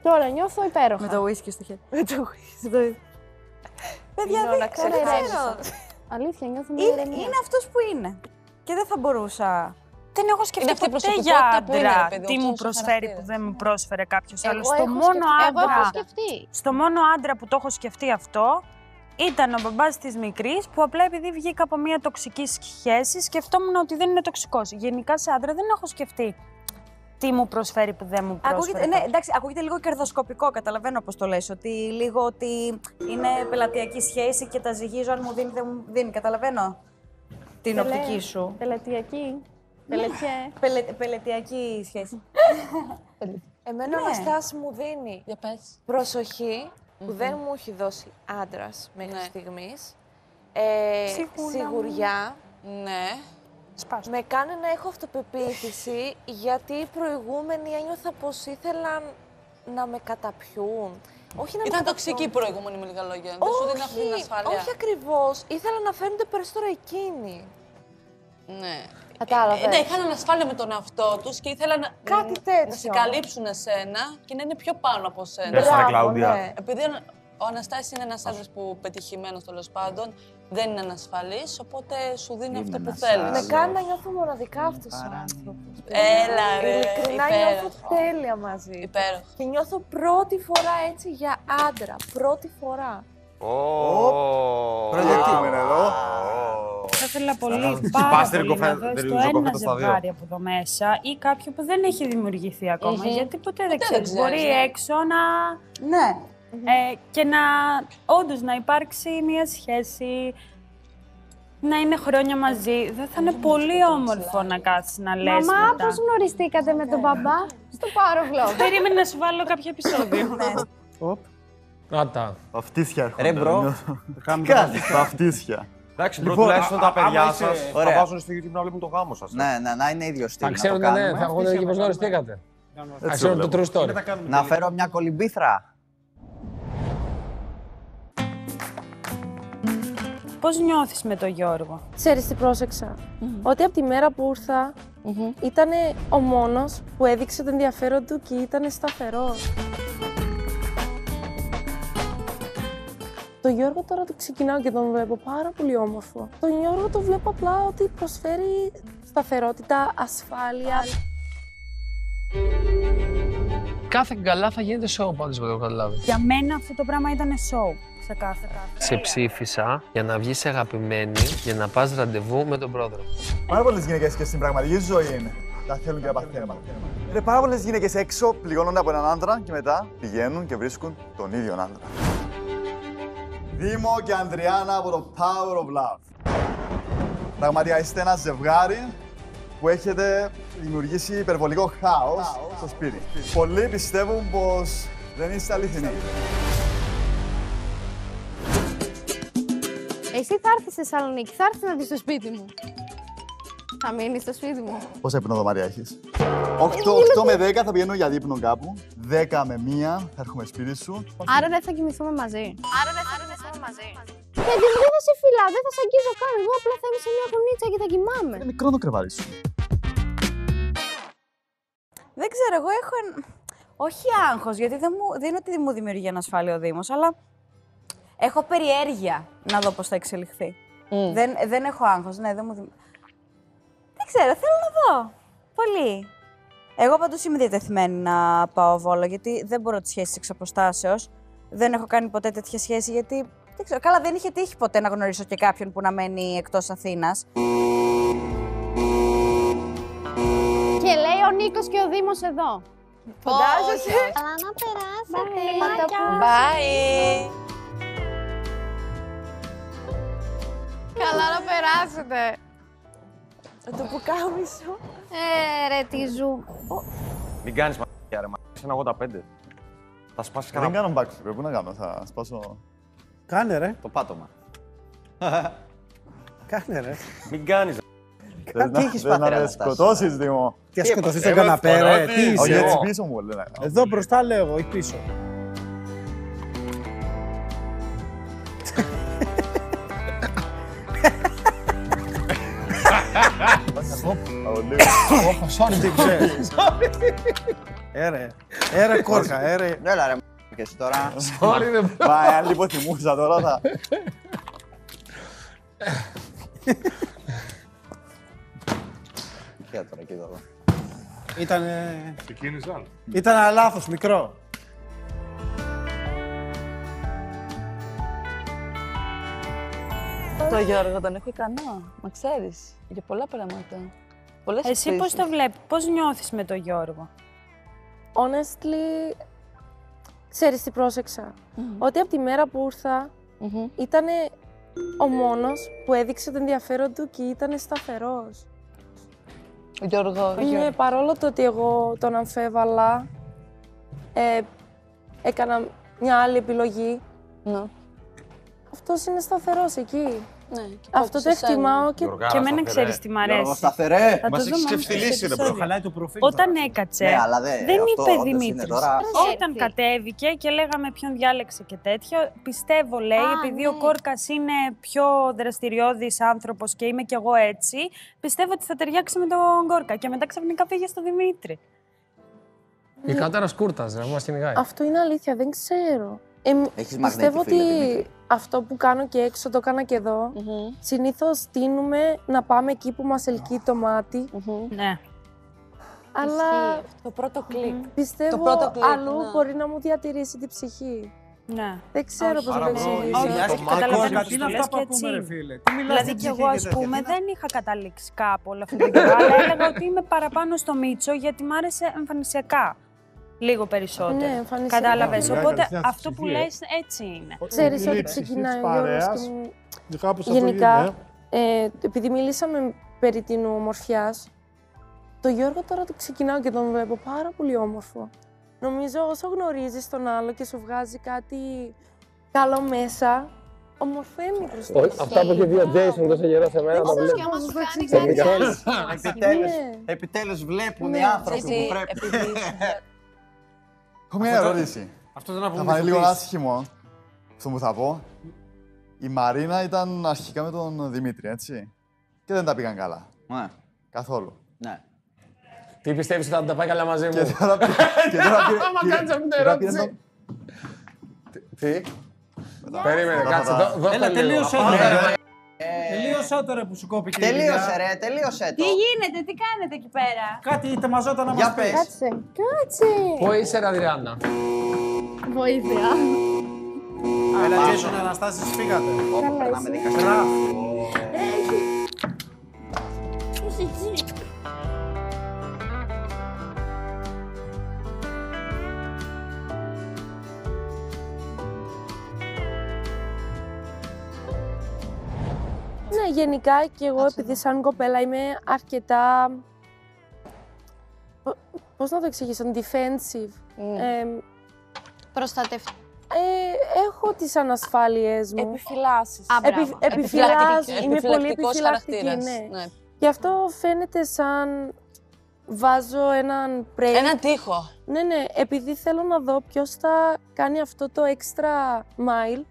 Τώρα νιώθω υπέροχα. Με το whisky στο χέρι. Με το whisky. Παιδιά, Είναι δεν όλα δεν ξεχάρισα. ξέρω. Αλήθεια, νιώθω μια Είναι, ηρεμία. είναι αυτός που είναι. Και δεν θα μπορούσα... Δεν έχω σκεφτεί αυτή η ποτέ προσωπικότητα για που είναι, ρε άντρα. παιδί, Τι ο μου αυτός ο προσφέρει που χαρακτήρας. δεν μου πρόσφερε κάποιος άλλος. Εγώ Στο έχω μόνο σκεφτεί- Εγώ έχω άντρα. σκεφτεί. Στο μόνο άντρα που το έχω σκεφτεί αυτό ήταν ο μπαμπάς της μικρής που απλά επειδή βγήκα από μια τοξική σχέση σκεφτόμουν ότι δεν είναι τοξικός. Γενικά σε άντρα δεν έχω σκεφτεί τι μου προσφέρει που δεν μου πρόσφερε. Ακούγεται, ναι, εντάξει, ακούγεται λίγο κερδοσκοπικό, καταλαβαίνω πώς το λες, ότι λίγο ότι είναι πελατειακή σχέση και τα ζυγίζω, αν μου δίνει, δεν μου δίνει, καταλαβαίνω την Τελε- οπτική σου. Τελετιακή. Τελετιέ. Πελε, πελετειακή σχέση. Εμένα ο Ναι. Αναστάς μου δίνει Για πες. προσοχή που δεν μου έχει δώσει άντρας μέχρι Ναι. στιγμής. Ε, Σιγούλα μου. σιγουριά. Ναι. Σπάσου. Με κάνει να έχω αυτοπεποίθηση γιατί οι προηγούμενοι ένιωθα πως ήθελαν να με καταπιούν. Όχι να με Ήταν καταπιούν. τοξική η προηγούμενη με λίγα λόγια. Δεν σου δίνει αυτή την Όχι, ασφάλεια. όχι ακριβώς. Ήθελα να φαίνονται περισσότερο εκείνοι. Ναι. Κατάλαβες. Ε, ναι, είχαν ανασφάλεια με τον εαυτό τους και ήθελαν να, Κάτι να τέτοιο. σε καλύψουν εσένα και να είναι πιο πάνω από σένα. Γεια χαρά, Μπράβο, Κλάουντια. ναι. Επειδή ο, ο Αναστάσης είναι ένας άντρας που πετυχημένος τέλος πάντων, δεν είναι ανασφαλής, οπότε σου δίνει Είναι αυτό που ένας θέλεις. Με άλλος. κάνει να νιώθω μοναδικά αυτός ο άνθρωπος. Έλα ρε, Ειλικρινά υπέροχο. νιώθω τέλεια μαζί. του. Υπέροχο. Και νιώθω πρώτη φορά έτσι για άντρα. Πρώτη φορά. Ω, γιατί. Άμενε εδώ. Θα ήθελα πολύ, Στη πάρα πάστερη πολύ να κοφέ- δω στο ριζοκοφέτα ένα στα δύο. ζευγάρι από εδώ μέσα ή κάποιο που δεν έχει δημιουργηθεί ακόμα. Μμμ. Γιατί ποτέ δεν δεν ξέρεις. ξέρεις, Μπορεί ναι. έξω να... Ναι. Ε, και να όντως να υπάρξει μια σχέση, να είναι χρόνια μαζί. Δεν θα είναι πολύ όμορφο να κάτσεις να λες Μαμά, μετά. πώς γνωριστήκατε με τον μπαμπά; Στο Power Περίμενε να σου βάλω κάποιο επεισόδιο. Οπ. Να τα. Βαφτίσια έρχονται. Ρε, bro. νιώθω. Κάνουμε Κάτι. Βαφτίσια. Εντάξει, bro, Λοιπόν, τουλάχιστον α- τα α- άμα παιδιά είσαι- σας θα Ωραία. βάζουν στο YouTube να βλέπουν το γάμο σας. ε. Ναι, ναι, να είναι ίδιο στυλ. Θα να το ξέρουν, ναι, κάνουμε. θα έχουν και πώς γνωριστήκατε. Θα Έτσι ξέρουν το το true story. τα κάνουμε Να τελικά. φέρω μια κολυμπήθρα. Πώς νιώθεις με τον Γιώργο; Ξέρεις τι πρόσεξα; Ότι από τη μέρα που ήρθα ήταν ο μόνος που έδειξε το ενδιαφέρον του και ήταν σταθερός. Το Γιώργο τώρα το ξεκινάω και τον βλέπω πάρα πολύ όμορφο. Τον Γιώργο το βλέπω απλά ότι προσφέρει σταθερότητα, ασφάλεια. Κάθε καλά θα γίνεται show πάντως, που το έχω καταλάβει. Για μένα αυτό το πράγμα ήταν show. Σε κάθε κάθε. Σε ψήφισα για να βγεις αγαπημένη, για να πας ραντεβού με τον πρόδρομο. Πάρα πολλές γυναίκες και στην πραγματική ζωή τα θέλουν και τα παθαίνουν. Είναι πάρα πολλές γυναίκες έξω πληγώνονται από έναν άντρα και μετά πηγαίνουν και βρίσκουν τον ίδιο άντρα. Δήμο και Ανδριάννα από το Power of Love. Πραγματικά είστε ένα ζευγάρι που έχετε δημιουργήσει υπερβολικό χάος στο σπίτι. Πολλοί πιστεύουν πως δεν είστε αληθινοί. Εσύ θα έρθεις στη Θεσσαλονίκη, θα έρθεις να δεις το σπίτι μου. Θα μείνεις στο σπίτι μου. Πόσα υπνοδωμάτια έχεις; 8, με 10 θα πηγαίνω για δείπνο κάπου. 10 με 1 θα έρχομαι σπίτι σου. Άρα δεν θα κοιμηθούμε μαζί. Άρα δεν θα κοιμηθούμε μαζί. Γιατί δεν θα σε φυλάω, δεν θα σε αγγίζω καν. Εγώ απλά θα είμαι σε μια γωνίτσα και θα κοιμάμαι. Είναι μικρό το κρεβάτι σου. Δεν ξέρω, εγώ έχω. εν- Όχι άγχος, γιατί δεν, μου... δεν είναι ότι μου δημιουργεί ανασφάλεια ο Δήμος, αλλά έχω περιέργεια να δω πώς θα εξελιχθεί. Δεν, δεν έχω άγχος, ναι, δεν μου δημ... Δεν ξέρω, θέλω να δω. Πολύ. Εγώ πάντως είμαι διατεθειμένη να πάω Βόλο, γιατί δεν μπορώ τις σχέσεις εξ αποστάσεως. Δεν έχω κάνει ποτέ τέτοια σχέση, γιατί δεν ξέρω. Καλά, δεν είχε τύχει ποτέ να γνωρίσω και κάποιον που να μένει εκτός Αθήνας. Και λέει ο Νίκος και ο Δήμος εδώ. Φαντάζεσαι; Καλά να περάσετε. Bye. Καλά να περάσετε. Το πουκάμισο. Ε, ρε, τι ζου. Μην κάνεις μαγιά ρε, μαγιά. Είναι 85. Θα σπάσεις Δεν κανένα... κάνω backflip, πού να κάνω, θα σπάσω... Κάνε ρε. Το πάτωμα. Κάνε ρε. Μην κάνεις. ρε. Τι έχεις Δεν πάθει, να ρε, με Αναστάση; σκοτώσεις, Δήμο. Τι ας σκοτωθείς ε, στον καναπέ ρε. Τι Όχι, είσαι. έτσι πίσω μου, λέει. Εδώ μπροστά λέω εγώ ή πίσω. Οχ, sorry, Τι ξέρεις. Έρε. Έρε κόρκα, έρε. Έλα ρε, μ***, και εσύ τώρα. Sorry, δεν Μα, εάν λίγο θυμούσα τώρα θα... Ποια τώρα, κοίτα εδώ. Ήταν. Ξεκίνησαν. Ήταν ένα λάθος, μικρό. Το Γιώργο τον έχω ικανό, μα ξέρεις, για πολλά πράγματα. Πολλές Εσύ πώς εκπλήξεις. το βλέπεις, πώς νιώθεις με τον Γιώργο; Honestly, ξέρεις τι πρόσεξα; Ότι από τη μέρα που ήρθα, ήταν ο μόνος που έδειξε το ενδιαφέρον του και ήταν σταθερός. Ο Γιώργος. Ναι, παρόλο το ότι εγώ τον αμφέβαλα, ε, έκανα μια άλλη επιλογή. Ναι. Αυτός είναι σταθερός εκεί. Ναι, Αυτό το εκτιμάω και... Και εμένα ξέρεις τι μ' αρέσει. σταθερέ. Θα το Μας δούμε έχεις όμως ξεφτυλίσει, στο ρε, επεισόδιο. μπρο. Χαλάει το προφίλ Όταν τώρα. έκατσε, Ναι, αλλά δε- δεν αυτό είπε όντως είναι Δημήτρης. τώρα- Όταν κατέβηκε και λέγαμε ποιον διάλεξε και τέτοιο, πιστεύω λέει, Α, επειδή ναι. ο Κόρκας είναι πιο δραστηριώδης άνθρωπος και είμαι κι εγώ έτσι, πιστεύω ότι θα ταιριάξει με τον Κόρκα. Και μετά ξαφνικά πήγε στο Δημήτρη. Η κάταρα κούρτα, ρε, μα κυνηγάει. Αυτό είναι αλήθεια, δεν ξέρω. Ε, μ- Έχεις πιστεύω μαγνήτη, φίλε, ότι Δημήτρη. Αυτό που κάνω και έξω το έκανα και εδώ. Συνήθως τίνουμε να πάμε εκεί που μας ελκύει το μάτι. Ναι. Αλλά Το πρώτο κλικ. πιστεύω Το πρώτο κλικ, αλλού ναι. μπορεί να μου διατηρήσει την ψυχή. Ναι. Δεν ξέρω πώς να το Άρα, εξηγήσω. όχι, Όχι, το καταλαβαίνω Κόρκα, πώς τι είναι το αυτά λες που και ακούμε, έτσι. ρε φίλε. Τι μιλάς Δηλαδή στην κι εγώ, ψυχή ας και τέτοια. πούμε, δεν είχα καταλήξει κάπου όλο αυτό το καιρό, αλλά έλεγα ότι είμαι παραπάνω στο Μίτσο γιατί μ' άρεσε εμφανισιακά. Λίγο περισσότερο. Ναι, εμφανισιακά. Κατάλαβες. Μιλάει Οπότε κατευθείαν στη αυτό που ψυχή, ε. λες έτσι είναι. Ξέρεις ότι ξεκινάει ο Γιώργος και μου... Γενικά, ε, επειδή μιλήσαμε περί την ομορφιάς, το Γιώργο τώρα το ξεκινάω και τον βλέπω πάρα πολύ όμορφο. Νομίζω όσο γνωρίζεις τον άλλο και σου βγάζει κάτι καλό μέσα, ομορφαίνει προς τα Όχι, έξω. αυτά που είχε δει ο Jason τόσο καιρό σε μένα, τα ξέρω, βλέπω. και άμα σου κάνει Σε κάτι δικά. Επιτέλους, επιτέλους, Ναι. επιτέλους βλέπουν Ναι. οι άνθρωποι Έτσι, που πρέπει. Επειδή- Έχω μια Αυτό το- ερώτηση. Αυτό δεν να Θα πούμε φανεί λίγο μυθοποιήσεις. άσχημο αυτό που θα πω. Η Μαρίνα ήταν αρχικά με τον Δημήτρη, έτσι. Και δεν τα πήγαν καλά. Ναι. Καθόλου. Ναι. Τι πιστεύεις ότι θα τα πάει καλά μαζί μου; Και τώρα, πήρε- και τώρα πήρε- Άμα πήρε- κάνεις αυτή την τώρα πήρε ερώτηση. τον- Τι; μετά. Περίμενε, Μετά κάτσε, θα- δώ- δώστε Έλα, λίγο. τελείωσε. Πάμε. τώρα. Τελείωσε τώρα που σου κόπηκε η Τελείωσε Λίδια. ρε, τελείωσε Τι το. γίνεται, τι κάνετε εκεί πέρα; Κάτι τεμαζόταν να Για μας πεις. πες. Κάτσε. Κάτσε. Πού είσαι, ρε Αδριάννα. Βοήθεια. Έλα, Jason, Αναστάσεις, φύγατε. Καλά Περνάμε είσαι. δικαστήριο. Μπράβο. Έχει. Έχει γενικά και εγώ επειδή σαν κοπέλα είμαι αρκετά... Πο- Πώς να το εξηγήσω, defensive. Ε, Προστατευτική. ε, έχω τις ανασφάλειες μου. Επιφυλάσσεις. Α, μπράβο. Επι, επιφυλάσσω, είμαι πολύ Επιφυλακτικός επιφυλακτική, χαρακτήρας. ναι. Ναι. Γι' αυτό φαίνεται σαν βάζω έναν break. Ένα τείχο. Ναι, ναι, επειδή θέλω να δω ποιος θα κάνει αυτό το extra mile.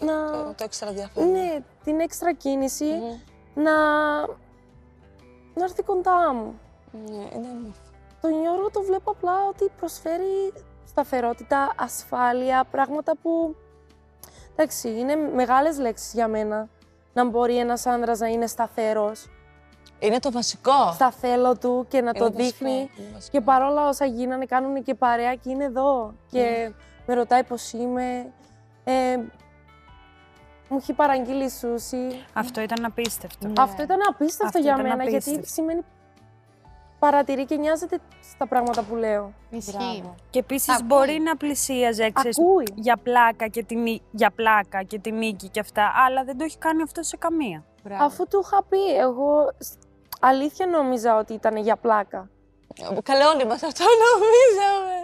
Να... Το, το έξτρα διάφορα. Ναι, την έξτρα κίνηση να... να έρθει κοντά μου. Ναι, είναι όμορφο. Τον Γιώργο το βλέπω απλά ότι προσφέρει σταθερότητα, ασφάλεια, πράγματα που... Εντάξει, είναι μεγάλες λέξεις για μένα. Να μπορεί ένας άνδρας να είναι σταθερός. Είναι το βασικό. Στα θέλω του και να Είναι το βασικό, δείχνει. είναι βασικό. Και παρόλα όσα γίνανε, κάνουν και παρέα και είναι εδώ. Και με ρωτάει πώς είμαι. Ε, μου έχει παραγγείλει σούσι. Αυτό ήταν απίστευτο. Αυτό ήταν απίστευτο Αυτό για ήταν μένα, απίστευτο. γιατί σημαίνει παρατηρεί και νοιάζεται στα πράγματα που λέω. Ισχύει. Και επίσης Ακούει. μπορεί να πλησίαζε ξέρεις, Ακούει. για πλάκα, και τη, νί- για πλάκα και τη νίκη και αυτά, αλλά δεν το έχει κάνει αυτό σε καμία. Αφού του είχα πει, εγώ σ- αλήθεια νόμιζα ότι ήταν για πλάκα. Καλέ όλοι μας αυτό νομίζαμε.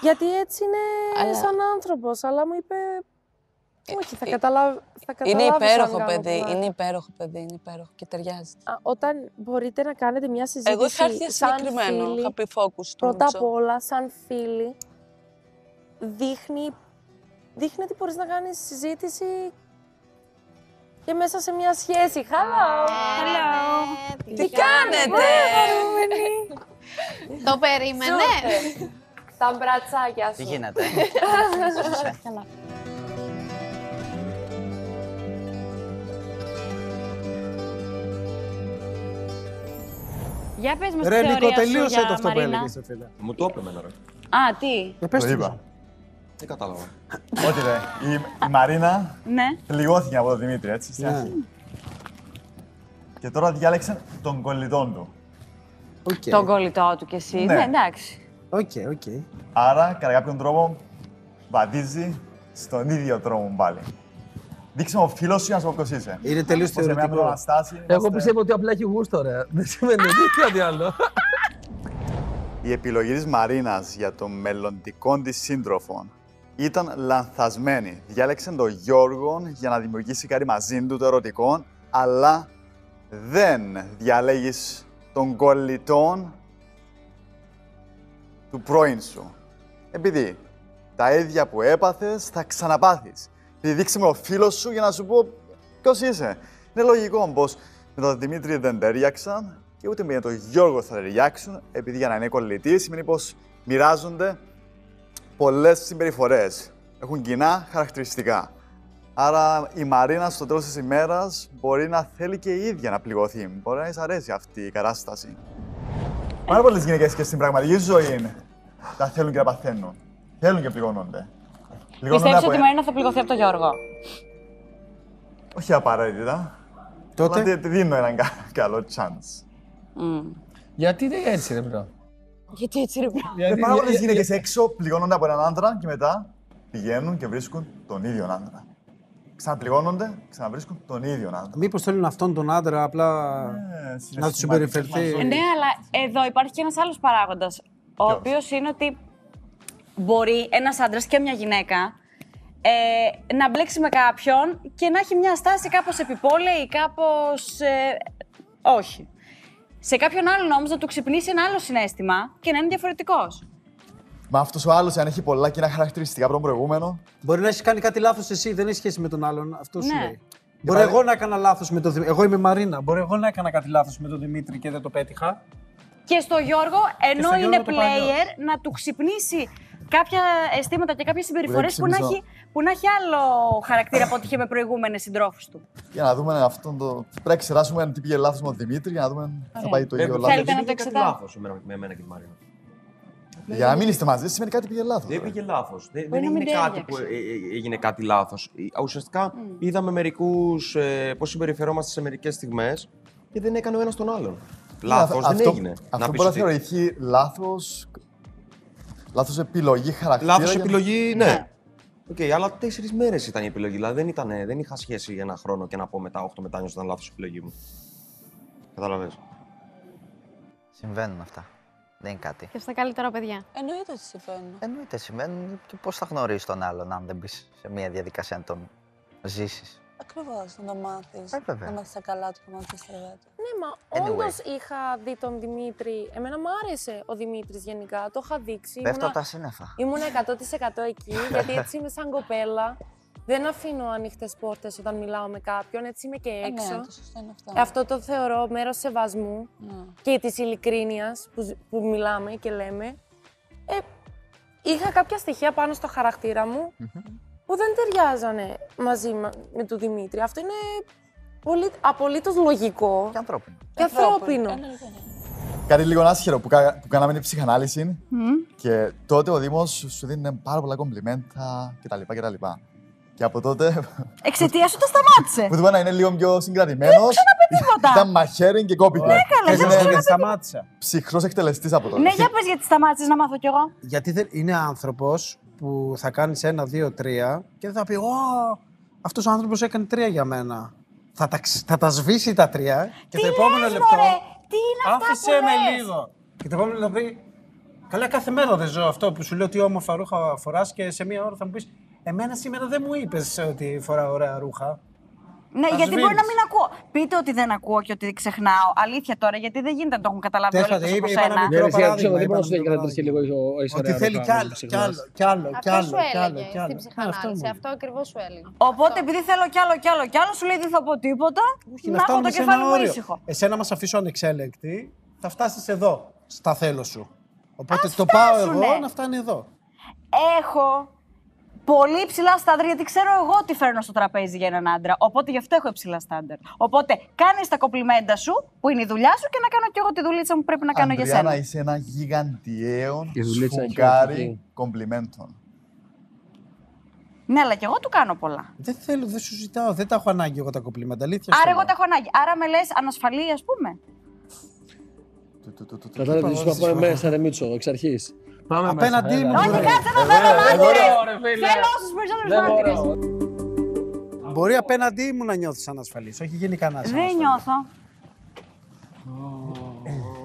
Γιατί έτσι είναι Αλλά- σαν άνθρωπος, αλλά μου είπε... Όχι, θα, ε, καταλάβει, θα Είναι καταλάβεις αν υπέροχο κάνω παιδί, πλάκα. είναι υπέροχο παιδί, είναι υπέροχο και ταιριάζει. Α, Όταν μπορείτε να κάνετε μια συζήτηση Εγώ είχα έρθει για σαν συγκεκριμένο, φίλοι, είχα πει focus του Πρώτα Μουτσο. απ' όλα, σαν φίλοι, δείχνει, δείχνει ότι μπορείς να κάνεις συζήτηση και μέσα σε μια σχέση. Hello! Hello. Τι κάνετε! Το περίμενε. Τα μπρατσάκια σου. Τι γίνεται; Καλά. Για πες μας Ρε, τη Νίκο, θεωρία σου τελείωσε για το αυτό που Μαρίνα. έλεγες, ρε φίλε. Μου το έπρεπε, ρε. Α, τι; Ε, πες Το τους. είπα. Δεν κατάλαβα. Ότι ρε, η, η Μαρίνα Ναι. πληγώθηκε από τον Δημήτρη, έτσι, στην Ναι. αρχή. Και τώρα διάλεξε τον κολλητό του. Οκ. Τον κολλητό του κι εσύ. Ναι. Ναι, εντάξει. OK, OK. Άρα, κατά κάποιον τρόπο, βαδίζει στον ίδιο τρόπο πάλι. Δείξε μου το φίλο σου για να σου πω ποιος είσαι. Είναι τελείως Πως εμένα με τον θεωρητικό. Αναστάση Εγώ είμαστε- πιστεύω ότι απλά έχει γούστο, ρε. Δεν σημαίνει κάτι άλλο. Η επιλογή της Μαρίνας για τον μελλοντικό της σύντροφο ήταν λανθασμένη. Διάλεξε τον Γιώργο για να δημιουργήσει κάτι μαζί του το ερωτικό, αλλά δεν διαλέγεις τον κολλητόν του πρώην σου. Επειδή τα ίδια που έπαθες θα ξαναπάθεις. Επειδή δείξε με ο φίλος σου για να σου πω ποιος είσαι. Είναι λογικό πως με τον Δημήτρη δεν ταιριάξαν και ούτε με τον Γιώργο θα ταιριάξουν, επειδή για να είναι κολλητοί σημαίνει πως μοιράζονται πολλές συμπεριφορές. Έχουν κοινά χαρακτηριστικά. Άρα η Μαρίνα στο τέλος της ημέρας μπορεί να θέλει και η ίδια να πληγωθεί. Μπορεί να της αρέσει αυτή η κατάσταση. Πάρα πολλές γυναίκες και στην πραγματική ζωή τα θέλουν και τα παθαίνουν. Θέλουν και πληγώνονται. Πληγώνονται Πιστεύεις από- ότι η Μαρίνα θα πληγωθεί από τον Γιώργο; Όχι απαραίτητα. Τότε; Αλλά τη δίνω έναν κα- καλό chance. Γιατί είναι έτσι, ρε bro; Γιατί έτσι ρε πράγμα. Ε, πάρα πολλές γυναίκες έξω πληγώνονται από έναν άντρα και μετά πηγαίνουν και βρίσκουν τον ίδιο άντρα. Ξαναπληγώνονται, ξαναβρίσκουν τον ίδιο άντρα. Μήπως θέλουν αυτόν τον άντρα απλά να τους συμπεριφερθεί; Ε, Ναι, αλλά εδώ υπάρχει και ένας άλλος παράγοντας, ο οποίος είναι ότι μπορεί ένας άντρας και μια γυναίκα ε, να μπλέξει με κάποιον και να έχει μια στάση κάπως επιπόλαιη ή κάπως... ε, όχι. Σε κάποιον άλλον όμως να του ξυπνήσει ένα άλλο συνέστημα και να είναι διαφορετικός. Μα αυτός ο άλλος, αν έχει πολλά κοινά χαρακτηριστικά από τον προηγούμενο, Μπορεί να έχεις κάνει κάτι λάθος εσύ, δεν έχει σχέση με τον άλλον. Αυτό σου Ναι. λέει. Μπορεί εγώ να έκανα λάθος με τον Δημήτρη. Εγώ είμαι η Μαρίνα. Μπορεί εγώ να έκανα κάτι λάθος με τον Δημήτρη και δεν το πέτυχα. Και στο Γιώργο, ενώ στο Γιώργο είναι το πάει player, να του ξυπνήσει κάποια αισθήματα και κάποιες συμπεριφορές που να, ξύπνησα. έχει, που να έχει άλλο χαρακτήρα από ό,τι είχε με προηγούμενες συντρόφους του. Για να δούμε αυτόν το. Πρέπει να εξετάσουμε τι πήγε λάθος με τον Δημήτρη για να δούμε αν θα Ωραία. πάει το ίδιο Ε, λάθος. θέλετε να το εξετάσετε. Λάθος με, με εμένα και τη Μαρίνα. Για να μην είστε μαζί, σημαίνει κάτι πήγε λάθος. Δεν πήγε λάθος. Δεν, Μπορεί δεν να έγινε μην κάτι που ε, ε, έγινε κάτι λάθος. Ουσιαστικά είδαμε μερικούς ε, πώς συμπεριφερόμαστε σε μερικές στιγμές και δεν έκανε ο ένας τον άλλον. Λάθος δεν αυτό, έγινε. Αυτό πεις μπορεί να ότι- θεωρηθεί λάθος. Λάθος επιλογή χαρακτήρα. Λάθος για- επιλογή, ναι. Οκ, αλλά τέσσερις μέρες ήταν η επιλογή. Δηλαδή δεν, ήταν, δεν είχα σχέση ένα χρόνο και να πω μετά 8 μετάνιωσα ήταν λάθος επιλογή μου. Κατάλαβες. Συμβαίνουν αυτά. Δεν είναι κάτι. Και στα καλύτερα παιδιά. Εννοείται ότι συμβαίνουν. Εννοείται συμβαίνουν και πώς θα γνωρίσεις τον άλλον αν δεν μπεις σε μια διαδικασία να τον ζήσεις; Ακριβώς, να το μάθεις. Ε, βέβαια. να μάθεις τα καλά του και να μάθει τα στραβά του. Ναι, μα Anyway. όντως είχα δει τον Δημήτρη. Εμένα μου άρεσε ο Δημήτρης γενικά. Το είχα δείξει. Πέφτω Ήμουνα- από τα σύννεφα. Ήμουν 100% εκεί, γιατί έτσι είμαι σαν κοπέλα. Δεν αφήνω ανοιχτές πόρτες όταν μιλάω με κάποιον, έτσι είμαι και Ε, έξω. ναι, το σωστό είναι αυτό. Ε, αυτό το θεωρώ μέρος σεβασμού Ναι. και της ειλικρίνειας που, ζ- που μιλάμε και λέμε. Ε, είχα κάποια στοιχεία πάνω στο χαρακτήρα μου που δεν ταιριάζανε μαζί μα- με τον Δημήτρη. Αυτό είναι πολύ, απολύτως λογικό. Και ανθρώπινο. Και ανθρώπινο. Κάτι λίγο άσχερο που, κα- που κάναμε είναι ψυχανάλυση και τότε ο Δήμος σου δίνει πάρα πολλά κομπλιμέντα κτλ. κτλ. Και από τότε. Εξαιτίας σου το σταμάτησε. που του να είναι λίγο πιο συγκρατημένος. Δεν έχω ξαναπεί τίποτα. Ήταν μαχαίρι και κόπηκε. Ναι, καλά, δεν έχω ξαναπεί σταμάτησα. Ψυχρός εκτελεστής από τότε. Ναι, για πες γιατί σταμάτησες να μάθω κι εγώ. Γιατί δεν είναι άνθρωπος που θα κάνεις ένα, δύο, τρία και δεν θα πει Ω, αυτός ο άνθρωπος έκανε τρία για μένα. Θα τα, ξ- θα τα σβήσει τα τρία και το επόμενο λες, λεπτό. μωρέ, τι είναι αυτά Άφησε που με λες; λίγο. Και το επόμενο θα πει. Καλά, κάθε μέρα δεν ζω αυτό που σου λέω τι όμορφα ρούχα φοράς και σε μία ώρα θα μου πεις Εμένα σήμερα δεν μου είπες ότι φοράω ωραία ρούχα. Ναι, Θα γιατί μπορεί σβήνεις. να μην ακούω. Πείτε ότι δεν ακούω και ότι ξεχνάω. Αλήθεια τώρα, γιατί δεν γίνεται να το έχουν καταλάβει όλοι Τέλος, εκτός από είπα- είπα ένα σένα. μικρό Ναι, ρε, εσύ, παράδειγμα, ξέρω, δεν είπα μπορώ να ένα σου λέει μικρό καλύτερα και λίγο είσαι- είσαι Ότι ωραία θέλει ρούχα, κι να άλλο, το κι άλλο, ξεχνάς. κι άλλο, κι Αυτό άλλο, σου κι άλλο, έλεγε κι άλλο. στην Ναι, αυτό ψυχανάλυση. μου Αυτό ακριβώς σου έλεγε. Οπότε επειδή θέλω κι άλλο κι άλλο κι άλλο κι άλλο, σου λέει δεν θα πω τίποτα. Όχι, να έχω φτάνουμε το σε ένα κεφάλι μου όριο. ήσυχο. Εσένα μας αφήσω ανεξέλεγκτη, θα φτάσεις εδώ, στα θέλω σου. Οπότε το πάω εγώ φτάσουνε. να φτάνει εδώ. Έχω πολύ υψηλά στάνταρ γιατί ξέρω εγώ τι φέρνω στο τραπέζι για έναν άντρα. Οπότε γι' αυτό έχω υψηλά στάνταρ. Οπότε κάνει τα κοπλιμέντα σου, που είναι η δουλειά σου, και να κάνω κι εγώ τη δουλίτσα που πρέπει να κάνω για Αντριάννα, σένα. είσαι ένα γιγαντιαίο Η δουλίτσα έχει σφουγγάρι αρχική. κομπλιμέντων. Ναι, αλλά κι εγώ του κάνω πολλά. Δεν θέλω, δεν σου ζητάω, δεν τα έχω ανάγκη εγώ τα κοπλιμέντα. Αλήθεια. Άρα σου εγώ λέω. τα έχω ανάγκη. Άρα με λε ανασφαλή, α πούμε. Κατάλαβε τι σου είπα, πάμε μέσα, ρε Μίτσο, εξ αρχή. Πάμε Απέναντί μέσα, μου, έλα. βρε. Όχι, κάτσε εδώ, θέλω δεν μάρτυρες. μπορώ, ρε φίλε. Θέλω όσους περισσότερους Δεν μπορώ. μάρτυρες. Μπορεί απέναντί μου να νιώθεις ανασφαλής, όχι γενικά να είσαι. Δεν νιώθω.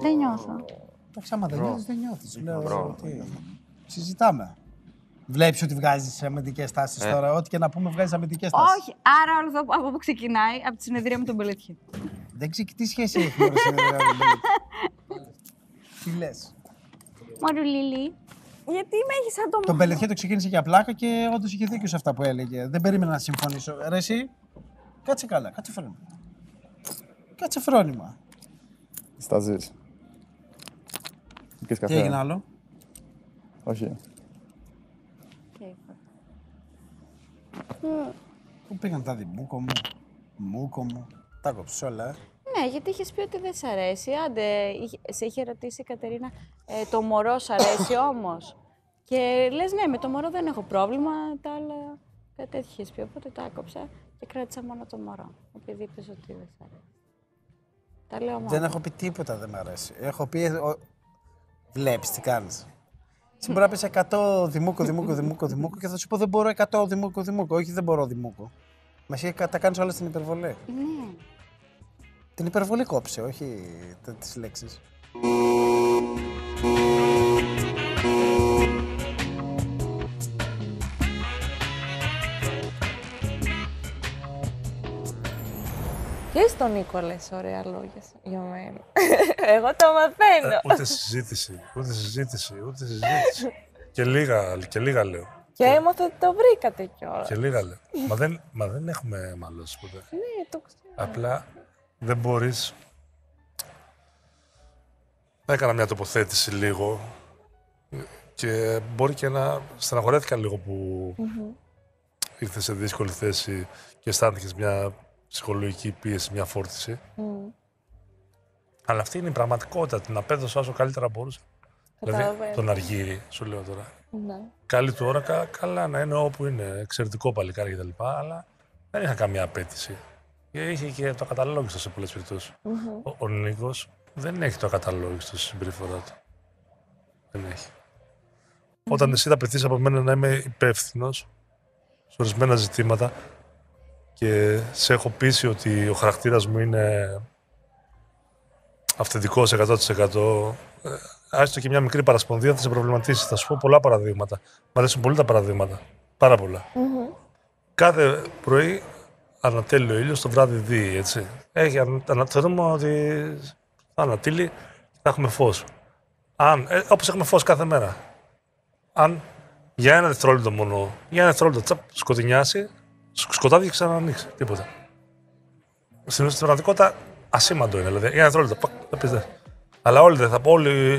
Δεν νιώθω. Εντάξει, άμα δεν Μπρο. νιώθεις, δεν νιώθεις. Λέω. Μπρο. τι. Συζητάμε. Βλέπεις ότι βγάζεις αμυντικές τάσεις Ε. τώρα. Ό,τι και να πούμε, βγάζεις αμυντικές τάσεις. Όχι, άρα όλο αυτό από πού ξεκινάει, από τη συνεδρία με τον Πελέτχη. Δεν ξέρω τι σχέση έχει με Τι λες. Μαρουλίλη, γιατί με έχεις σαν το Τον Πελετιέ το ξεκίνησε για πλάκα και όντως είχε δίκιο σε αυτά που έλεγε. Δεν περίμενα να συμφωνήσω. Ρε, εσύ, κάτσε καλά, κάτσε φρόνημα. Κάτσε φρόνημα. Σταζείς. Πήκες Τι καφέ. έγινε άλλο; Όχι. Πού πήγαν τα δημούκο μου, μούκο μου. Τα κόψεις όλα, ε. Ναι, γιατί είχες πει ότι δεν σ' αρέσει. Άντε, είχε- σε είχε ρωτήσει η Κατερίνα, ε, το μωρό σ' αρέσει όμως; Και λες, ναι, με το μωρό δεν έχω πρόβλημα. Τα άλλα κάτι τέτοιο είχες πει. Οπότε το άκοψα και κράτησα μόνο το μωρό. Επειδή είπες ότι δεν σ' αρέσει. Τα λέω μόνο. Δεν έχω πει τίποτα, δεν μ' αρέσει. Έχω πει. Ο... Βλέπεις τι κάνεις. Εσύ μπορεί να πεις 100 δημούκο, δημούκο, δημούκο, δημούκο και θα σου πω δεν μπορώ 100 δημούκο, δημούκο. Όχι, δεν μπορώ δημούκο. Μας εσύ τα κάνεις όλα στην υπερβολή. Ναι. Την υπερβολή κόψε, όχι τις λέξεις. Και στον Νίκο λες ωραία λόγια για μένα. Εγώ το μαθαίνω. Ε, ούτε συζήτηση, ούτε συζήτηση, ούτε συζήτηση. και, λίγα, και λίγα λέω. Και έμαθα ότι το βρήκατε κιόλας. Και λίγα λέω. μα, δεν, μα δεν έχουμε μαλώσει ποτέ. Ναι, το ξέρω. Απλά δεν μπορείς... Έκανα μια τοποθέτηση λίγο και μπορεί και να στεναχωρέθηκα λίγο που Μμμ. ήρθες σε δύσκολη θέση και αισθάνθηκες μια ψυχολογική πίεση, μια φόρτιση. Αλλά αυτή είναι η πραγματικότητα. Την απέδωσα όσο καλύτερα μπορούσα. Δηλαδή, Καταλαβαίνω. τον Αργύρι, σου λέω τώρα. Ναι. Καλή του ώρα, κα- καλά να είναι όπου είναι. Εξαιρετικό παλικάρι κτλ. Αλλά δεν είχα καμία απέτηση. Και είχε και το ακαταλόγιστο σε πολλές περιπτώσεις. Μμμ. Ο, ο Νίκος δεν έχει το ακαταλόγιστο στη συμπεριφορά του. Δεν έχει. Όταν εσύ θα απαιτήσει από μένα να είμαι υπεύθυνος σε ορισμένα ζητήματα και σε έχω πείσει ότι ο χαρακτήρας μου είναι αυθεντικός 100%. ε, Άστο και μια μικρή παρασπονδία θα σε προβληματίσει. Θα σου πω πολλά παραδείγματα. Μ' αρέσουν πολύ τα παραδείγματα. Πάρα πολλά. Κάθε πρωί ανατέλει ο ήλιος, το βράδυ δει, έτσι. Έχει, ανα- ανα- θεωρούμε ότι θα ανατείλει θα έχουμε φως. Αν, ε, όπως έχουμε φως κάθε μέρα. Αν για ένα δευτερόλεπτο μόνο, για ένα δευτερόλεπτο τσαπ, σκοτεινιάσει, σκ- σκοτάδι και ξανανοίξει. Τίποτα. Στην στην πραγματικότητα ασήμαντο είναι. Δηλαδή, για ένα δευτερόλεπτο, πακ, θα πεις, δε. Αλλά όλοι, δεν θα, όλη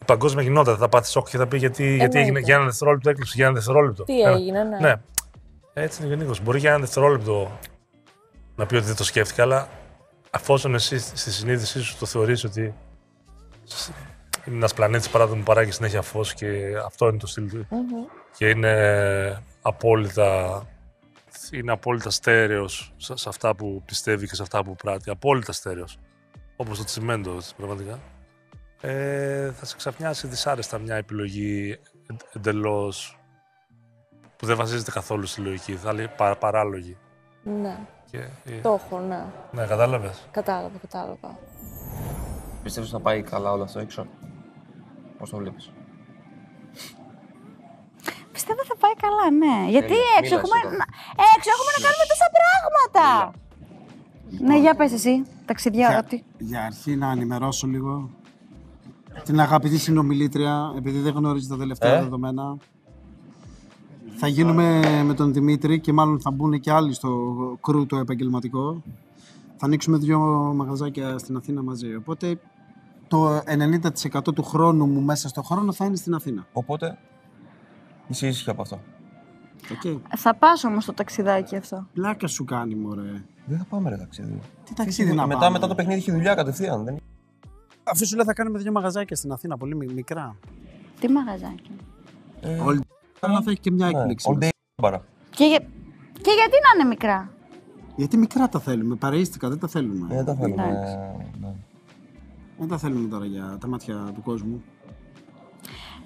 η παγκόσμια κοινότητα θα πάθει σοκ και θα πει γιατί, γιατί έγινε για ένα δευτερόλεπτο έκλειψη, για ένα δευτερόλεπτο. Τι Ένα- έγινε, ναι. ναι. Έτσι είναι και ο Νίκος. Μπορεί για ένα δευτερόλεπτο να πει ότι δεν το σκέφτηκε, αλλά αφόσον εσύ στη συνείδησή σου το θεωρείς ότι είναι ένας πλανήτης παράδειγμα που παράγει συνέχεια φως και αυτό είναι το στυλ του Μμμ. και είναι απόλυτα, είναι απόλυτα στέρεος σε, σε αυτά που πιστεύει και σε αυτά που πράττει. Απόλυτα στέρεος. Όπως το τσιμέντο, έτσι, πραγματικά. Ε, θα σε ξαφνιάσει δυσάρεστα μια επιλογή εντελώς που δεν βασίζεται καθόλου στη λογική. Θα λέει πα, παράλογη. Ναι. Και, ε, Το έχω, ναι. Ναι, κατάλαβες. Κατάλαβα, κατάλαβα. Πιστεύεις ότι θα πάει καλά όλο αυτό έξω; Πώς το βλέπεις; Πιστεύω θα πάει καλά, ναι. Γιατί Τέλεια. έξω Μίλα έχουμε, εσύ τώρα. να... έξω έχουμε να κάνουμε τόσα πράγματα. Ναι, για πες εσύ, ταξιδιά. Για, απ' τη- για αρχή να ενημερώσω λίγο την αγαπητή συνομιλήτρια, επειδή δεν γνωρίζει τα τελευταία Ε; δεδομένα. Θα γίνουμε με τον Δημήτρη και μάλλον θα μπουν και άλλοι στο κρού το επαγγελματικό. Θα ανοίξουμε δύο μαγαζάκια στην Αθήνα μαζί. Οπότε το 90% του χρόνου μου μέσα στο χρόνο θα είναι στην Αθήνα. Οπότε, είσαι ήσυχη από αυτό. Okay. Θα πας όμως στο ταξιδάκι αυτό. Πλάκα σου κάνει, μωρέ. Δεν θα πάμε ρε ταξίδι. Τι ταξίδι να μετά, πάμε; μετά το παιχνίδι έχει δουλειά κατευθείαν. Δεν... Αφού σου λέω θα κάνουμε δύο μαγαζάκια στην Αθήνα, πολύ μι- μικρά. Τι μαγαζάκι; Ε, All αλλά θα έχει και μια ναι, έκπληξη. all day μπαρα. Και, για... και γιατί να είναι μικρά; Γιατί μικρά τα θέλουμε, παρεΐστικα, δεν τα θέλουμε. Ε, δεν τα θέλουμε. Εντάξει. ναι. Δεν τα θέλουμε τώρα για τα μάτια του κόσμου.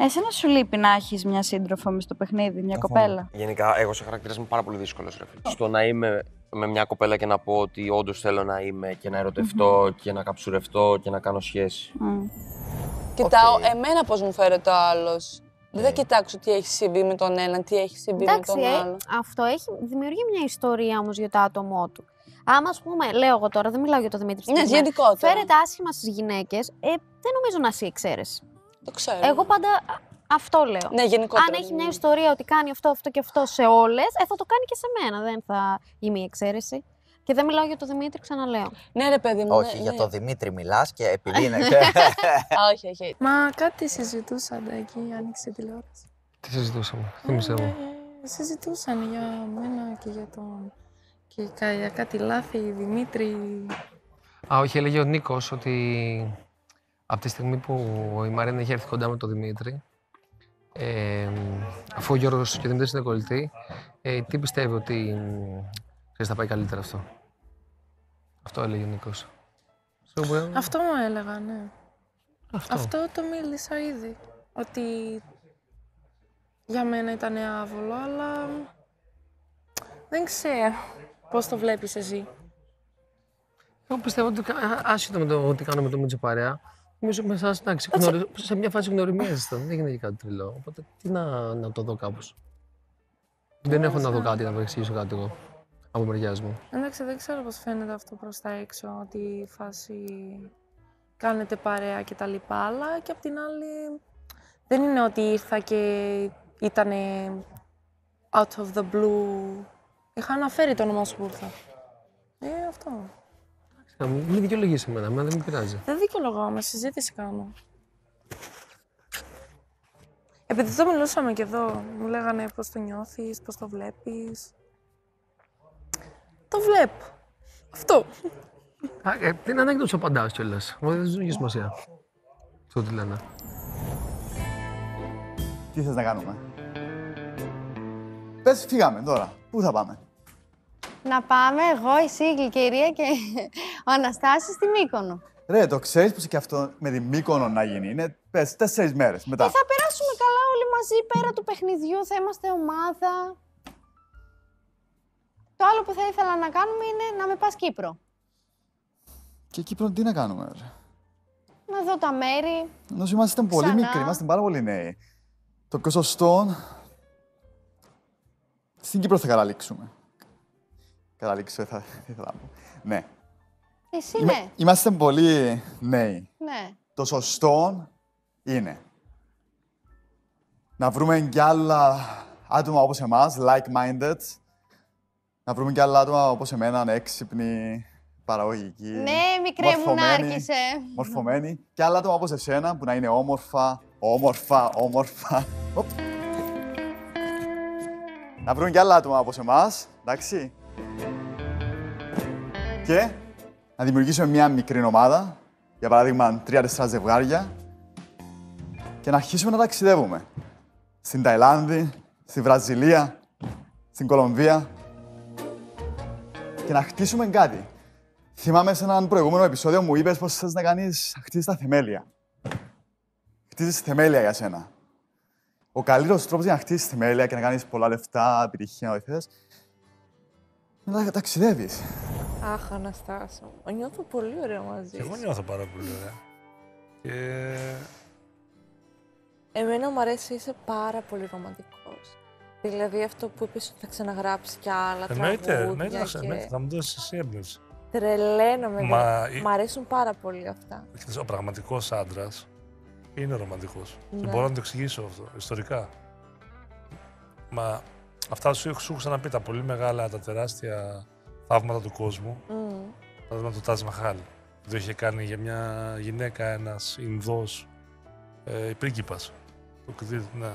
Εσένα σου λείπει να έχεις μια σύντροφο μες στο παιχνίδι, μια κοπέλα; Γενικά, εγώ σε χαρακτήρα είμαι πάρα πολύ δύσκολος. Στο να είμαι με μια κοπέλα και να πω ότι όντως θέλω να είμαι και να ερωτευτώ και να καψουρευτώ και να κάνω σχέση. Κοιτάω εμένα πώς μου φέρεται ο άλλος. Δεν θα κοιτάξω τι έχει συμβεί με τον ένα, τι έχει συμβεί Εντάξει, με τον ε, άλλο. αυτό έχει δημιουργεί μια ιστορία όμως για το άτομό του. Άμα, ας πούμε, λέω εγώ τώρα, δεν μιλάω για το Δημήτρη. Ναι, συγκεκριμένα, γενικότερα. Φέρεται άσχημα στις γυναίκες, ε, δεν νομίζω να είσαι η εξαίρεση. Το ξέρω. Εγώ πάντα α, αυτό λέω. Ναι, γενικότερα. Αν έχει μια ιστορία ότι κάνει αυτό, αυτό και αυτό σε όλες, ε, θα το κάνει και σε μένα. Δεν θα είμαι η εξαίρεση. Και δεν μιλάω για το Δημήτρη, ξαναλέω. Ναι, ρε παιδί μου. Όχι, ναι, για ναι. το Δημήτρη μιλάς και επειδή είναι... όχι, όχι. Μα κάτι συζητούσαν εκεί, άνοιξε τηλεόραση. Τι συζητούσαμε, θύμισε μου. Ε, συζητούσαν για μένα και για τον... και κα- για κάτι λάθη, Δημήτρη. Α, όχι, έλεγε ο Νίκος ότι από τη στιγμή που η Μαρίνα είχε έρθει κοντά με τον Δημήτρη, ε, αφού ο Γιώργος και ο Δημήτρης είναι κολλητοί, ε, τι πιστεύει ότι μ, ξέρεις, θα πάει καλύτερα αυτό; Αυτό έλεγε ο Νίκος. Σε όπου- Αυτό μου έλεγα, ναι. Αυτό. Αυτό το μίλησα ήδη. Ότι για μένα ήταν άβολο, αλλά δεν ξέρω πώς το βλέπεις εσύ. Εγώ πιστεύω ότι κα- άσχετο με το ότι κάνουμε το Μίτσο παρέα, νομίζω με εσάς, εντάξει, Έτσι. γνωρι- σε μια φάση γνωριμίας ήσταν, δεν έγινε και κάτι τρελό. Οπότε τι να, να το δω κάπως. Δεν έχω να δω κάτι, να παρεξηγήσω κάτι εγώ, από μεριάς μου. Εντάξει, δεν ξέρω πώς φαίνεται αυτό προς τα έξω, ότι η φάση κάνετε παρέα και τα λοιπά, αλλά και απ' την άλλη δεν είναι ότι ήρθα και ήταν out of the blue. Είχα αναφέρει το όνομά σου που ήρθα. Ε, αυτό. Να μην μην δικαιολογείς εμένα, εμένα δεν με πειράζει. Δεν δικαιολογώ, συζήτηση κάνω. Επειδή το μιλούσαμε και εδώ, μου λέγανε πώς το νιώθεις, πώς το βλέπεις. Το βλέπω. Αυτό. Α, ε, δεν είναι ανάγκη να του απαντάω κιόλας. Εγώ δεν του έχει σημασία. Αυτό τι λένε. Τι θες να κάνουμε; Πες, φύγαμε τώρα. Πού θα πάμε; Να πάμε εγώ, εσύ, η Γλυκερία και ο Αναστάσης στη Μύκονο. Ρε, το ξέρεις πως και αυτό με τη Μύκονο να γίνει; Είναι, πες, τέσσερις μέρες μετά. Ε, θα περάσουμε καλά όλοι μαζί πέρα του παιχνιδιού, θα είμαστε ομάδα. Το άλλο που θα ήθελα να κάνουμε είναι να με πας Κύπρο. Και Κύπρο τι να κάνουμε, ρε; Να δω τα μέρη. Ενώ είμαστε πολύ Ξανά. μικροί, είμαστε πάρα πολύ νέοι. Το πιο σωστό... Στην Κύπρο θα καταλήξουμε. Καταλήξω, θα ήθελα να πω. Ναι. Εσύ Είμα- ναι. Είμαστε πολύ νέοι. Ναι. Το σωστό είναι να βρούμε κι άλλα άτομα όπως εμάς, like-minded, να βρούμε κι άλλα άτομα όπως εμένα, έξυπνοι, παραγωγικοί, Ναι, μικρέ μου, να μορφωμένοι, άρχισε. μορφωμένοι, και άλλα άτομα όπως εσένα που να είναι όμορφα, όμορφα, όμορφα. Οπ. Να βρούμε κι άλλα άτομα όπως εμάς, εντάξει. Και να δημιουργήσουμε μια μικρή ομάδα, για παράδειγμα τρία-τέσσερα ζευγάρια, και να αρχίσουμε να ταξιδεύουμε. Στην Ταϊλάνδη, στη Βραζιλία, στην Κολομβία και να χτίσουμε κάτι. Θυμάμαι σε έναν προηγούμενο επεισόδιο μου είπες πως θες να κάνεις, να χτίσεις τα θεμέλια. Χτίζεις θεμέλια για σένα. Ο καλύτερος τρόπος για να χτίσεις θεμέλια και να κάνεις πολλά λεφτά, επιτυχία, ό,τι θες, είναι να ταξιδεύεις. Αχ, Αναστάσιο. μου. Νιώθω πολύ ωραία μαζί Εγώ σου. νιώθω πάρα πολύ ωραία. Και Εμένα μου αρέσει, είσαι πάρα πολύ ρομαντικός. Δηλαδή αυτό που είπες ότι θα ξαναγράψει κι άλλα εννοείται, τραγούδια εννοείται, και... εννοείται, θα μου δώσεις εσύ έμπνευση. Τρελαίνομαι. Μα Μα... η- Μ' αρέσουν πάρα πολύ αυτά. Ξέρεις, Ο πραγματικός άντρας είναι ρομαντικός. Και Ναι. μπορώ να το εξηγήσω αυτό ιστορικά. Μα αυτά σου, σου έχω ξαναπεί τα πολύ μεγάλα, τα τεράστια θαύματα του κόσμου. Μμμ. Παράδειγμα το Τάζ Μαχάλ. Το είχε κάνει για μια γυναίκα ένας Ινδός ε, πρίγκιπας. Το κτίριο, ναι.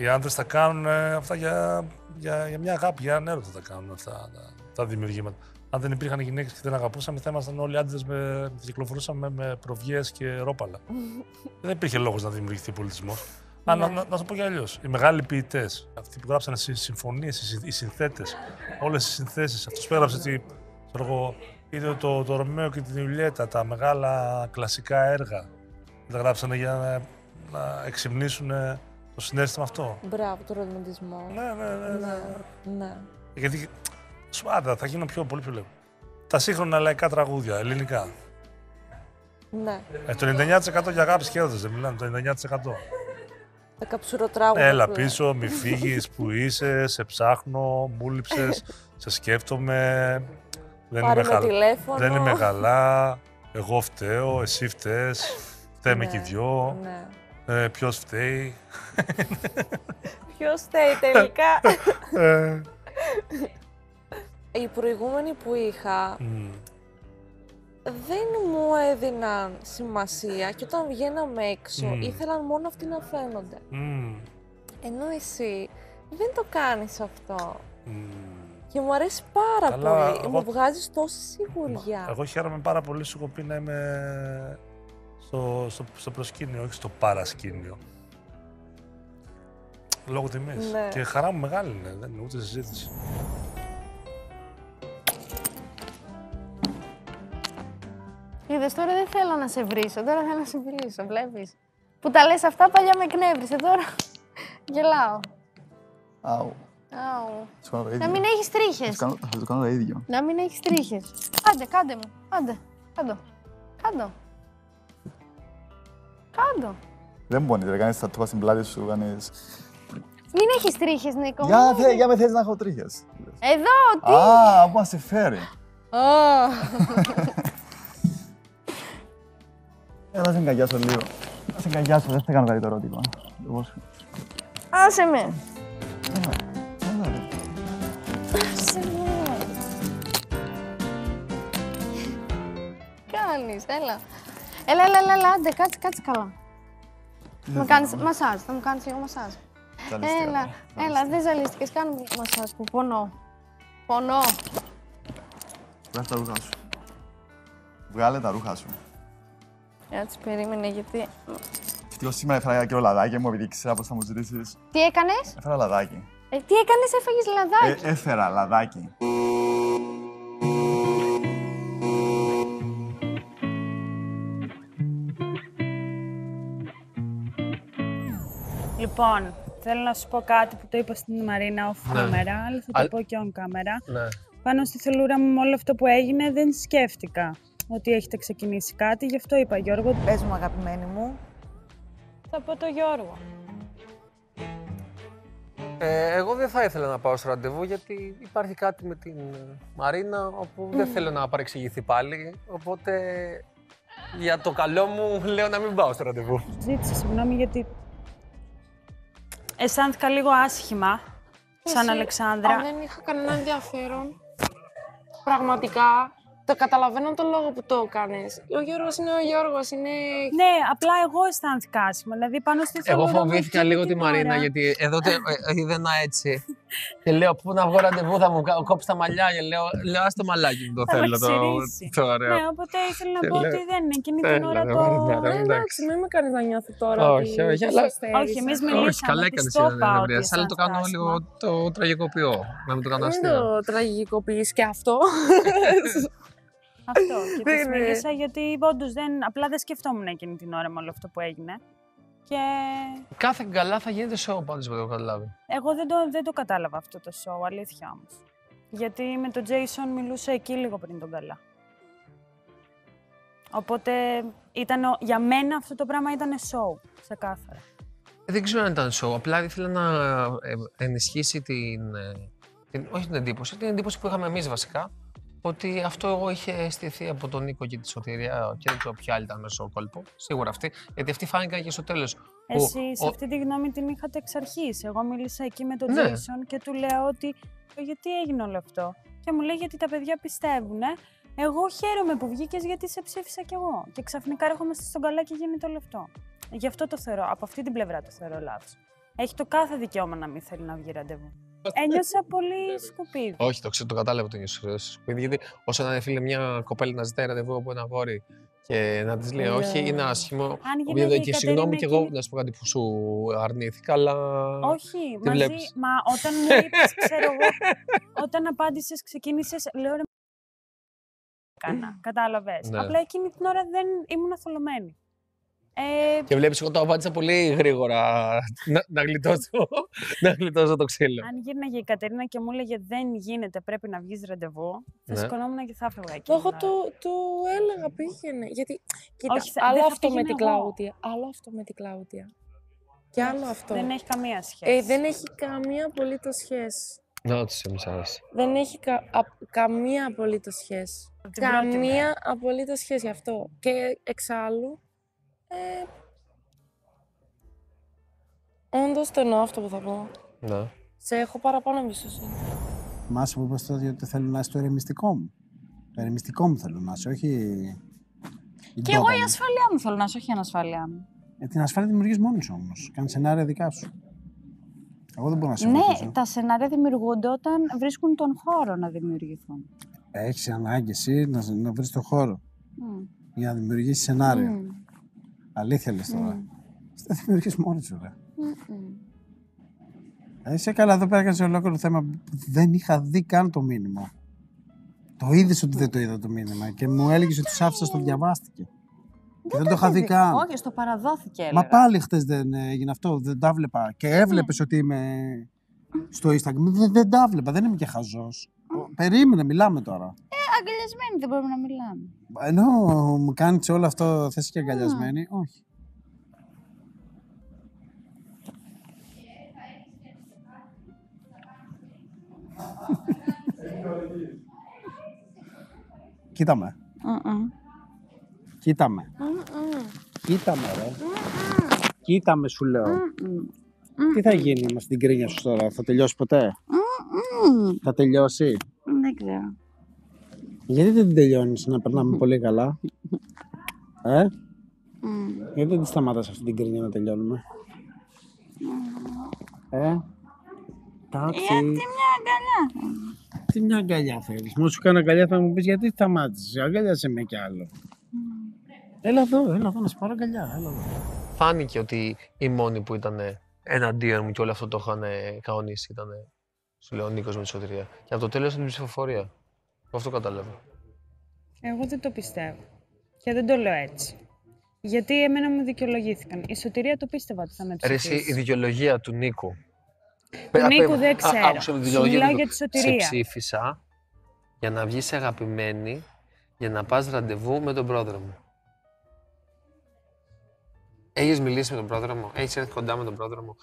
Οι άντρες τα κάνουν ε, αυτά για, για, για μια αγάπη, για ένα έρωτα τα κάνουν αυτά τα, τα δημιουργήματα. Αν δεν υπήρχαν γυναίκες και δεν αγαπούσαμε, θα ήμασταν όλοι άντρες με κυκλοφορούσαμε με προβιές και ρόπαλα. δεν υπήρχε λόγος να δημιουργηθεί πολιτισμός. Αν να, να, να το πω κι αλλιώς. Οι μεγάλοι ποιητές, αυτοί που γράψανε συμφωνίες, οι, συ- οι συνθέτες, όλες οι συνθέσεις, αυτός που έγραψε τη, ξέρω εγώ, είτε το, το Ρωμαίο και την Ιουλιέτα, τα μεγάλα κλασικά έργα. Τα γράψανε για να, να εξυμνήσουν το συνέστημα αυτό. Μπράβο, το ρομαντισμό. Ναι, ναι, ναι. ναι. ναι. Γιατί σου άντα, θα γίνω πιο, πολύ πιο λίγο. Τα σύγχρονα λαϊκά τραγούδια, ελληνικά. Ναι. Ε, το 99% για αγάπης και έρωτες, δεν μιλάνε, το 99%. Τα καψουροτράγουδα. Έλα που λένε. πίσω, μη φύγεις, που είσαι, σε ψάχνω, μου λείψες, σε σκέφτομαι. Δεν Πάρε είμαι, με χαλ- τηλέφωνο. δεν είμαι καλά, εγώ φταίω, εσύ φταίς, φταίμε Ναι, και οι δυο. ναι. Ε, ποιος φταίει; Ποιος φταίει τελικά; Ε, Οι προηγούμενοι που είχα μ, δεν μου έδιναν σημασία και όταν βγαίναμε έξω Μμμ. ήθελαν μόνο αυτοί να φαίνονται. μ, Ενώ εσύ δεν το κάνεις αυτό. μ. Και μου αρέσει πάρα Καλά, πολύ. εγώ- Μου βγάζεις τόση σιγουριά. Εγώ χαίρομαι πάρα πολύ, σου έχω πει να είμαι στο, στο, στο προσκήνιο, όχι στο παρασκήνιο. Λόγω τιμής. Ναι. Και χαρά μου μεγάλη είναι, δεν είναι ούτε συζήτηση. Είδες, τώρα δεν θέλω να σε βρίσω, τώρα θέλω να σε φιλήσω, βλέπεις. Που τα λες αυτά, παλιά με εκνεύρισε, τώρα γελάω. Αου. Αου. Θα σου κάνω το Να ίδιο. μην έχεις Θα τρίχες. σου κάνω- Θα σου κάνω το ίδιο. Να μην έχεις τρίχες. Άντε, κάντε μου. Άντε, κάντο. Κάντο. Κάντο. Δεν μπορεί, ρε, κάνεις τα τούπα στην πλάτη σου, κάνεις... Μην έχεις τρίχες, Νίκο. Για, μου. θε, για με θες να έχω τρίχες. Εδώ, τι; Α, πού μας σε φέρει. Α. Έλα, να σε εγκαγιάσω λίγο. Να σε εγκαγιάσω, δεν θα κάνω κάτι το ερώτημα. Εγώ σου- Άσε με. Έλα, έλα, ρε. Άσε με. Κάνεις, έλα. Έλα, έλα, έλα, έλα, άντε, κάτσε, κάτσε καλά. Θα μου κάνεις μασάζ, θα μου κάνεις λίγο μασάζ. Ζαλίστηκα. Έλα, έλα, δεν ζαλίστηκες, κάνε μου μασάζ που πονώ. Πονώ. Βγάλε τα ρούχα σου. Βγάλε τα ρούχα σου. Έτσι, περίμενε, γιατί... Ευτυχώς σήμερα έφερα και λαδάκι μου, επειδή ξέρα πώς θα μου ζητήσεις. Τι έκανες; Έφερα λαδάκι. Ε, τι έκανες, έφαγες λαδάκι. Ε, έφερα λαδάκι. Λοιπόν, θέλω να σου πω κάτι που το είπα στην Μαρίνα off Ναι. camera, αλλά θα το Αλ- πω και on camera. Ναι. Πάνω στη θελούρα μου με όλο αυτό που έγινε δεν σκέφτηκα ότι έχετε ξεκινήσει κάτι, γι' αυτό είπα Γιώργο. Πες μου αγαπημένη μου. Θα πω το Γιώργο. Ε, εγώ δεν θα ήθελα να πάω στο ραντεβού γιατί υπάρχει κάτι με την ε, Μαρίνα όπου δεν θέλω να παρεξηγηθεί πάλι. Οπότε για το καλό μου λέω να μην πάω στο ραντεβού. Ζήτησα συγγνώμη γιατί αισθάνθηκα λίγο άσχημα σαν Εσύ, Αλεξάνδρα. Αν δεν είχα κανένα ενδιαφέρον, πραγματικά το καταλαβαίνω τον λόγο που το έκανε. Ο Γιώργος είναι ο Γιώργος, είναι. Ναι, απλά εγώ αισθάνθηκα άσχημα. Δηλαδή πάνω στη Εγώ θελούρα μου φοβήθηκα εκείνη λίγο τη την Μαρίνα ώρα. γιατί εδώ τε, ε, είδα ένα έτσι. Και λέω πού να βγω ραντεβού, θα μου κα- κόψει τα μαλλιά. Και λέω, λέω ας το μαλάκι μου το Θα με θέλω. Το, ξυρίσει. το ωραίο. Ναι, οπότε ήθελα να Και πω λέω, ότι δεν είναι εκείνη την «Έλα, ώρα ρε, το. Μαρίνα, ρε, Ε, εντάξει, μην με κάνεις να νιώθω τώρα. Όχι, ότι όχι, το αλλά- στέρισα. Όχι, εμείς Όχι, μιλήσαμε. καλά της έκανες το η είπα ότι Ανδρέα. Αλλά το κάνω αισθάνθηκα λίγο το τραγικοποιώ. Να μην το κάνω Μην αστείο. το τραγικοποιείς και αυτό. Αυτό. Και της Δεν είναι. μίλησα γιατί όντως δεν. Απλά δεν σκεφτόμουν εκείνη την ώρα με όλο αυτό που έγινε. Και Κάθε καλά θα γίνεται show πάντως που το έχω καταλάβει. εγώ δεν το, δεν το κατάλαβα αυτό το show, αλήθεια όμως. Γιατί με τον Jason μιλούσα εκεί λίγο πριν τον καλά. Οπότε ήταν, ο- για μένα αυτό το πράγμα ήταν show, ξεκάθαρα. Ε, Δεν ξέρω αν ήταν show. Απλά ήθελα να ε, ενισχύσει την, ε, την. Όχι την εντύπωση, την εντύπωση που είχαμε εμείς βασικά. Ότι αυτό είχε αισθηθεί από τον Νίκο και τη Σωτηρία και δεν ξέρω ποια άλλη ήταν μέσα στο κόλπο. Σίγουρα αυτή. Γιατί αυτή φάνηκαν και στο τέλος. Εσύ σε αυτή τη γνώμη την είχατε εξ αρχής. Εγώ μίλησα εκεί με τον Ναι. Jason και του λέω ότι «Ε, γιατί έγινε όλο αυτό; Και μου λέει γιατί τα παιδιά πιστεύουν. Εγώ χαίρομαι που βγήκες γιατί σε ψήφισα κι εγώ. Και ξαφνικά έρχομαστε στον καλά και γίνεται όλο αυτό. Γι' αυτό το θεωρώ, από αυτή την πλευρά το θεωρώ λάθος. Έχει το κάθε δικαίωμα να μην θέλει να βγει ραντεβού. Ένιωσα πολύ σκουπίδι. Όχι, το ξέρω, το κατάλαβα το νιώσω σπίτι. Γιατί όσο να είναι φίλε μια κοπέλα να ζητάει ραντεβού από ένα αγόρι και να της λέει Ναι. όχι, είναι άσχημο. γίναγε Οπότε η και Κατερίνα συγγνώμη και εγώ εκείνη- να σου πω κάτι που σου αρνήθηκα, αλλά. Όχι, τη μαζί, βλέπεις. μα όταν μου είπες, ξέρω εγώ, όταν απάντησες, ξεκίνησες, λέω ρε έκανα, κατάλαβες. Ναι. Απλά εκείνη την ώρα δεν ήμουν θολωμένη. Ε, Και βλέπεις, εγώ το απάντησα πολύ γρήγορα να, να, γλιτώσω, να γλιτώσω το ξύλο. αν γύρναγε η Κατερίνα και μου έλεγε δεν γίνεται, πρέπει να βγεις ραντεβού, θα Ναι. σηκωνόμουν και θα έφευγα εκείνη Εγώ την ώρα. το, το έλεγα, πήγαινε. Γιατί, κοίτα, Όχι, θα- άλλο δεν θα αυτό με πήγαινα την εγώ. Κλάουδια, άλλο αυτό με την Κλάουδια. Και άλλο αυτό. Δεν έχει καμία σχέση. Ε, δεν έχει καμία απολύτως σχέση. Να του εμεί άρεσε. Δεν έχει κα, α- καμία απολύτως σχέση. την πρώτη Καμία μέρα. απολύτως σχέση αυτό. Και εξάλλου, ε, όντως το εννοώ αυτό που θα πω. Ναι. Σε έχω παραπάνω εμπιστοσύνη. Θυμάσαι που είπες τότε ότι θέλω να είσαι το ερεμιστικό μου. Το ερεμιστικό μου θέλω να είσαι, όχι. η Και εγώ ντόπα η μου. ασφάλειά μου θέλω να είσαι, όχι η ανασφάλειά μου. Ε, την ασφάλεια δημιουργείς μόνη σου όμως. Κάνει σενάρια δικά σου. Εγώ δεν μπορώ να σε Ναι, βοηθήσω. τα σενάρια δημιουργούνται όταν βρίσκουν τον χώρο να δημιουργηθούν. Έχεις ανάγκη εσύ να, να βρεις τον χώρο Μμ. για να δημιουργήσεις σενάριο. Μμ. Αλήθεια λες τώρα. Μμ. Δεν δημιουργείς μόνη σου, ρε. Μμμ. Ε, Είσαι καλά, εδώ πέρα έκανε ολόκληρο θέμα που δεν είχα δει καν το μήνυμα. Το είδες ότι δεν το είδα το μήνυμα και μου έλεγες ότι σ' άφησα στο διαβάστηκε. Και δεν το είχα δει καν. Όχι, στο παραδόθηκε έλεγα. Μα πάλι χτες δεν έγινε αυτό, δεν τα βλέπα. Και έβλεπες ότι είμαι στο Instagram. Δεν, δεν τα βλέπα, δεν είμαι και χαζός. Περίμενε, μιλάμε τώρα. Ε, αγκαλιασμένοι δεν μπορούμε να μιλάμε. Ενώ μου κάνεις όλο αυτό, θες και αγκαλιασμένη. Όχι. Κοίτα με. Κοίτα με. Κοίτα με, ρε. Κοίτα με, σου λέω. Τι θα γίνει με την κρίνια σου τώρα, θα τελειώσει ποτέ; Θα τελειώσει; Δεν ξέρω. Γιατί δεν την τελειώνεις να περνάμε πολύ καλά; Ε, γιατί δεν τη σταματάς αυτή την κρίνια να τελειώνουμε; Ε, εντάξει. Γιατί μια αγκαλιά. Τι μια αγκαλιά θέλεις; Μου σου κάνω αγκαλιά θα μου πεις γιατί σταμάτησες. Αγκαλιάσε με κι άλλο. Έλα εδώ, έλα εδώ να σου πάρω αγκαλιά. Έλα εδώ. Φάνηκε ότι οι μόνοι που ήταν εναντίον μου και όλο αυτό το είχαν κανονίσει ήταν, σου λέω, ο Νίκος με τη σωτηρία. Και από το τέλος την ψηφοφορία. Εγώ Αυτό κατάλαβα. Εγώ δεν το πιστεύω. Και δεν το λέω έτσι. Γιατί εμένα μου δικαιολογήθηκαν. Η σωτηρία το πίστευα ότι θα με Ρε, ψηφίσει. εσύ, η δικαιολογία του Νίκου. Του Νίκου δεν Α, ξέρω. άκουσα τη Σου δικαιολογία μιλάω του για Νίκου. τη σωτηρία. Σε ψήφισα για να βγεις αγαπημένη για να πας ραντεβού με τον πρόδρο μου. Έχεις μιλήσει με τον πρόδρο μου, έχεις έρθει κοντά με τον πρόδρο μου.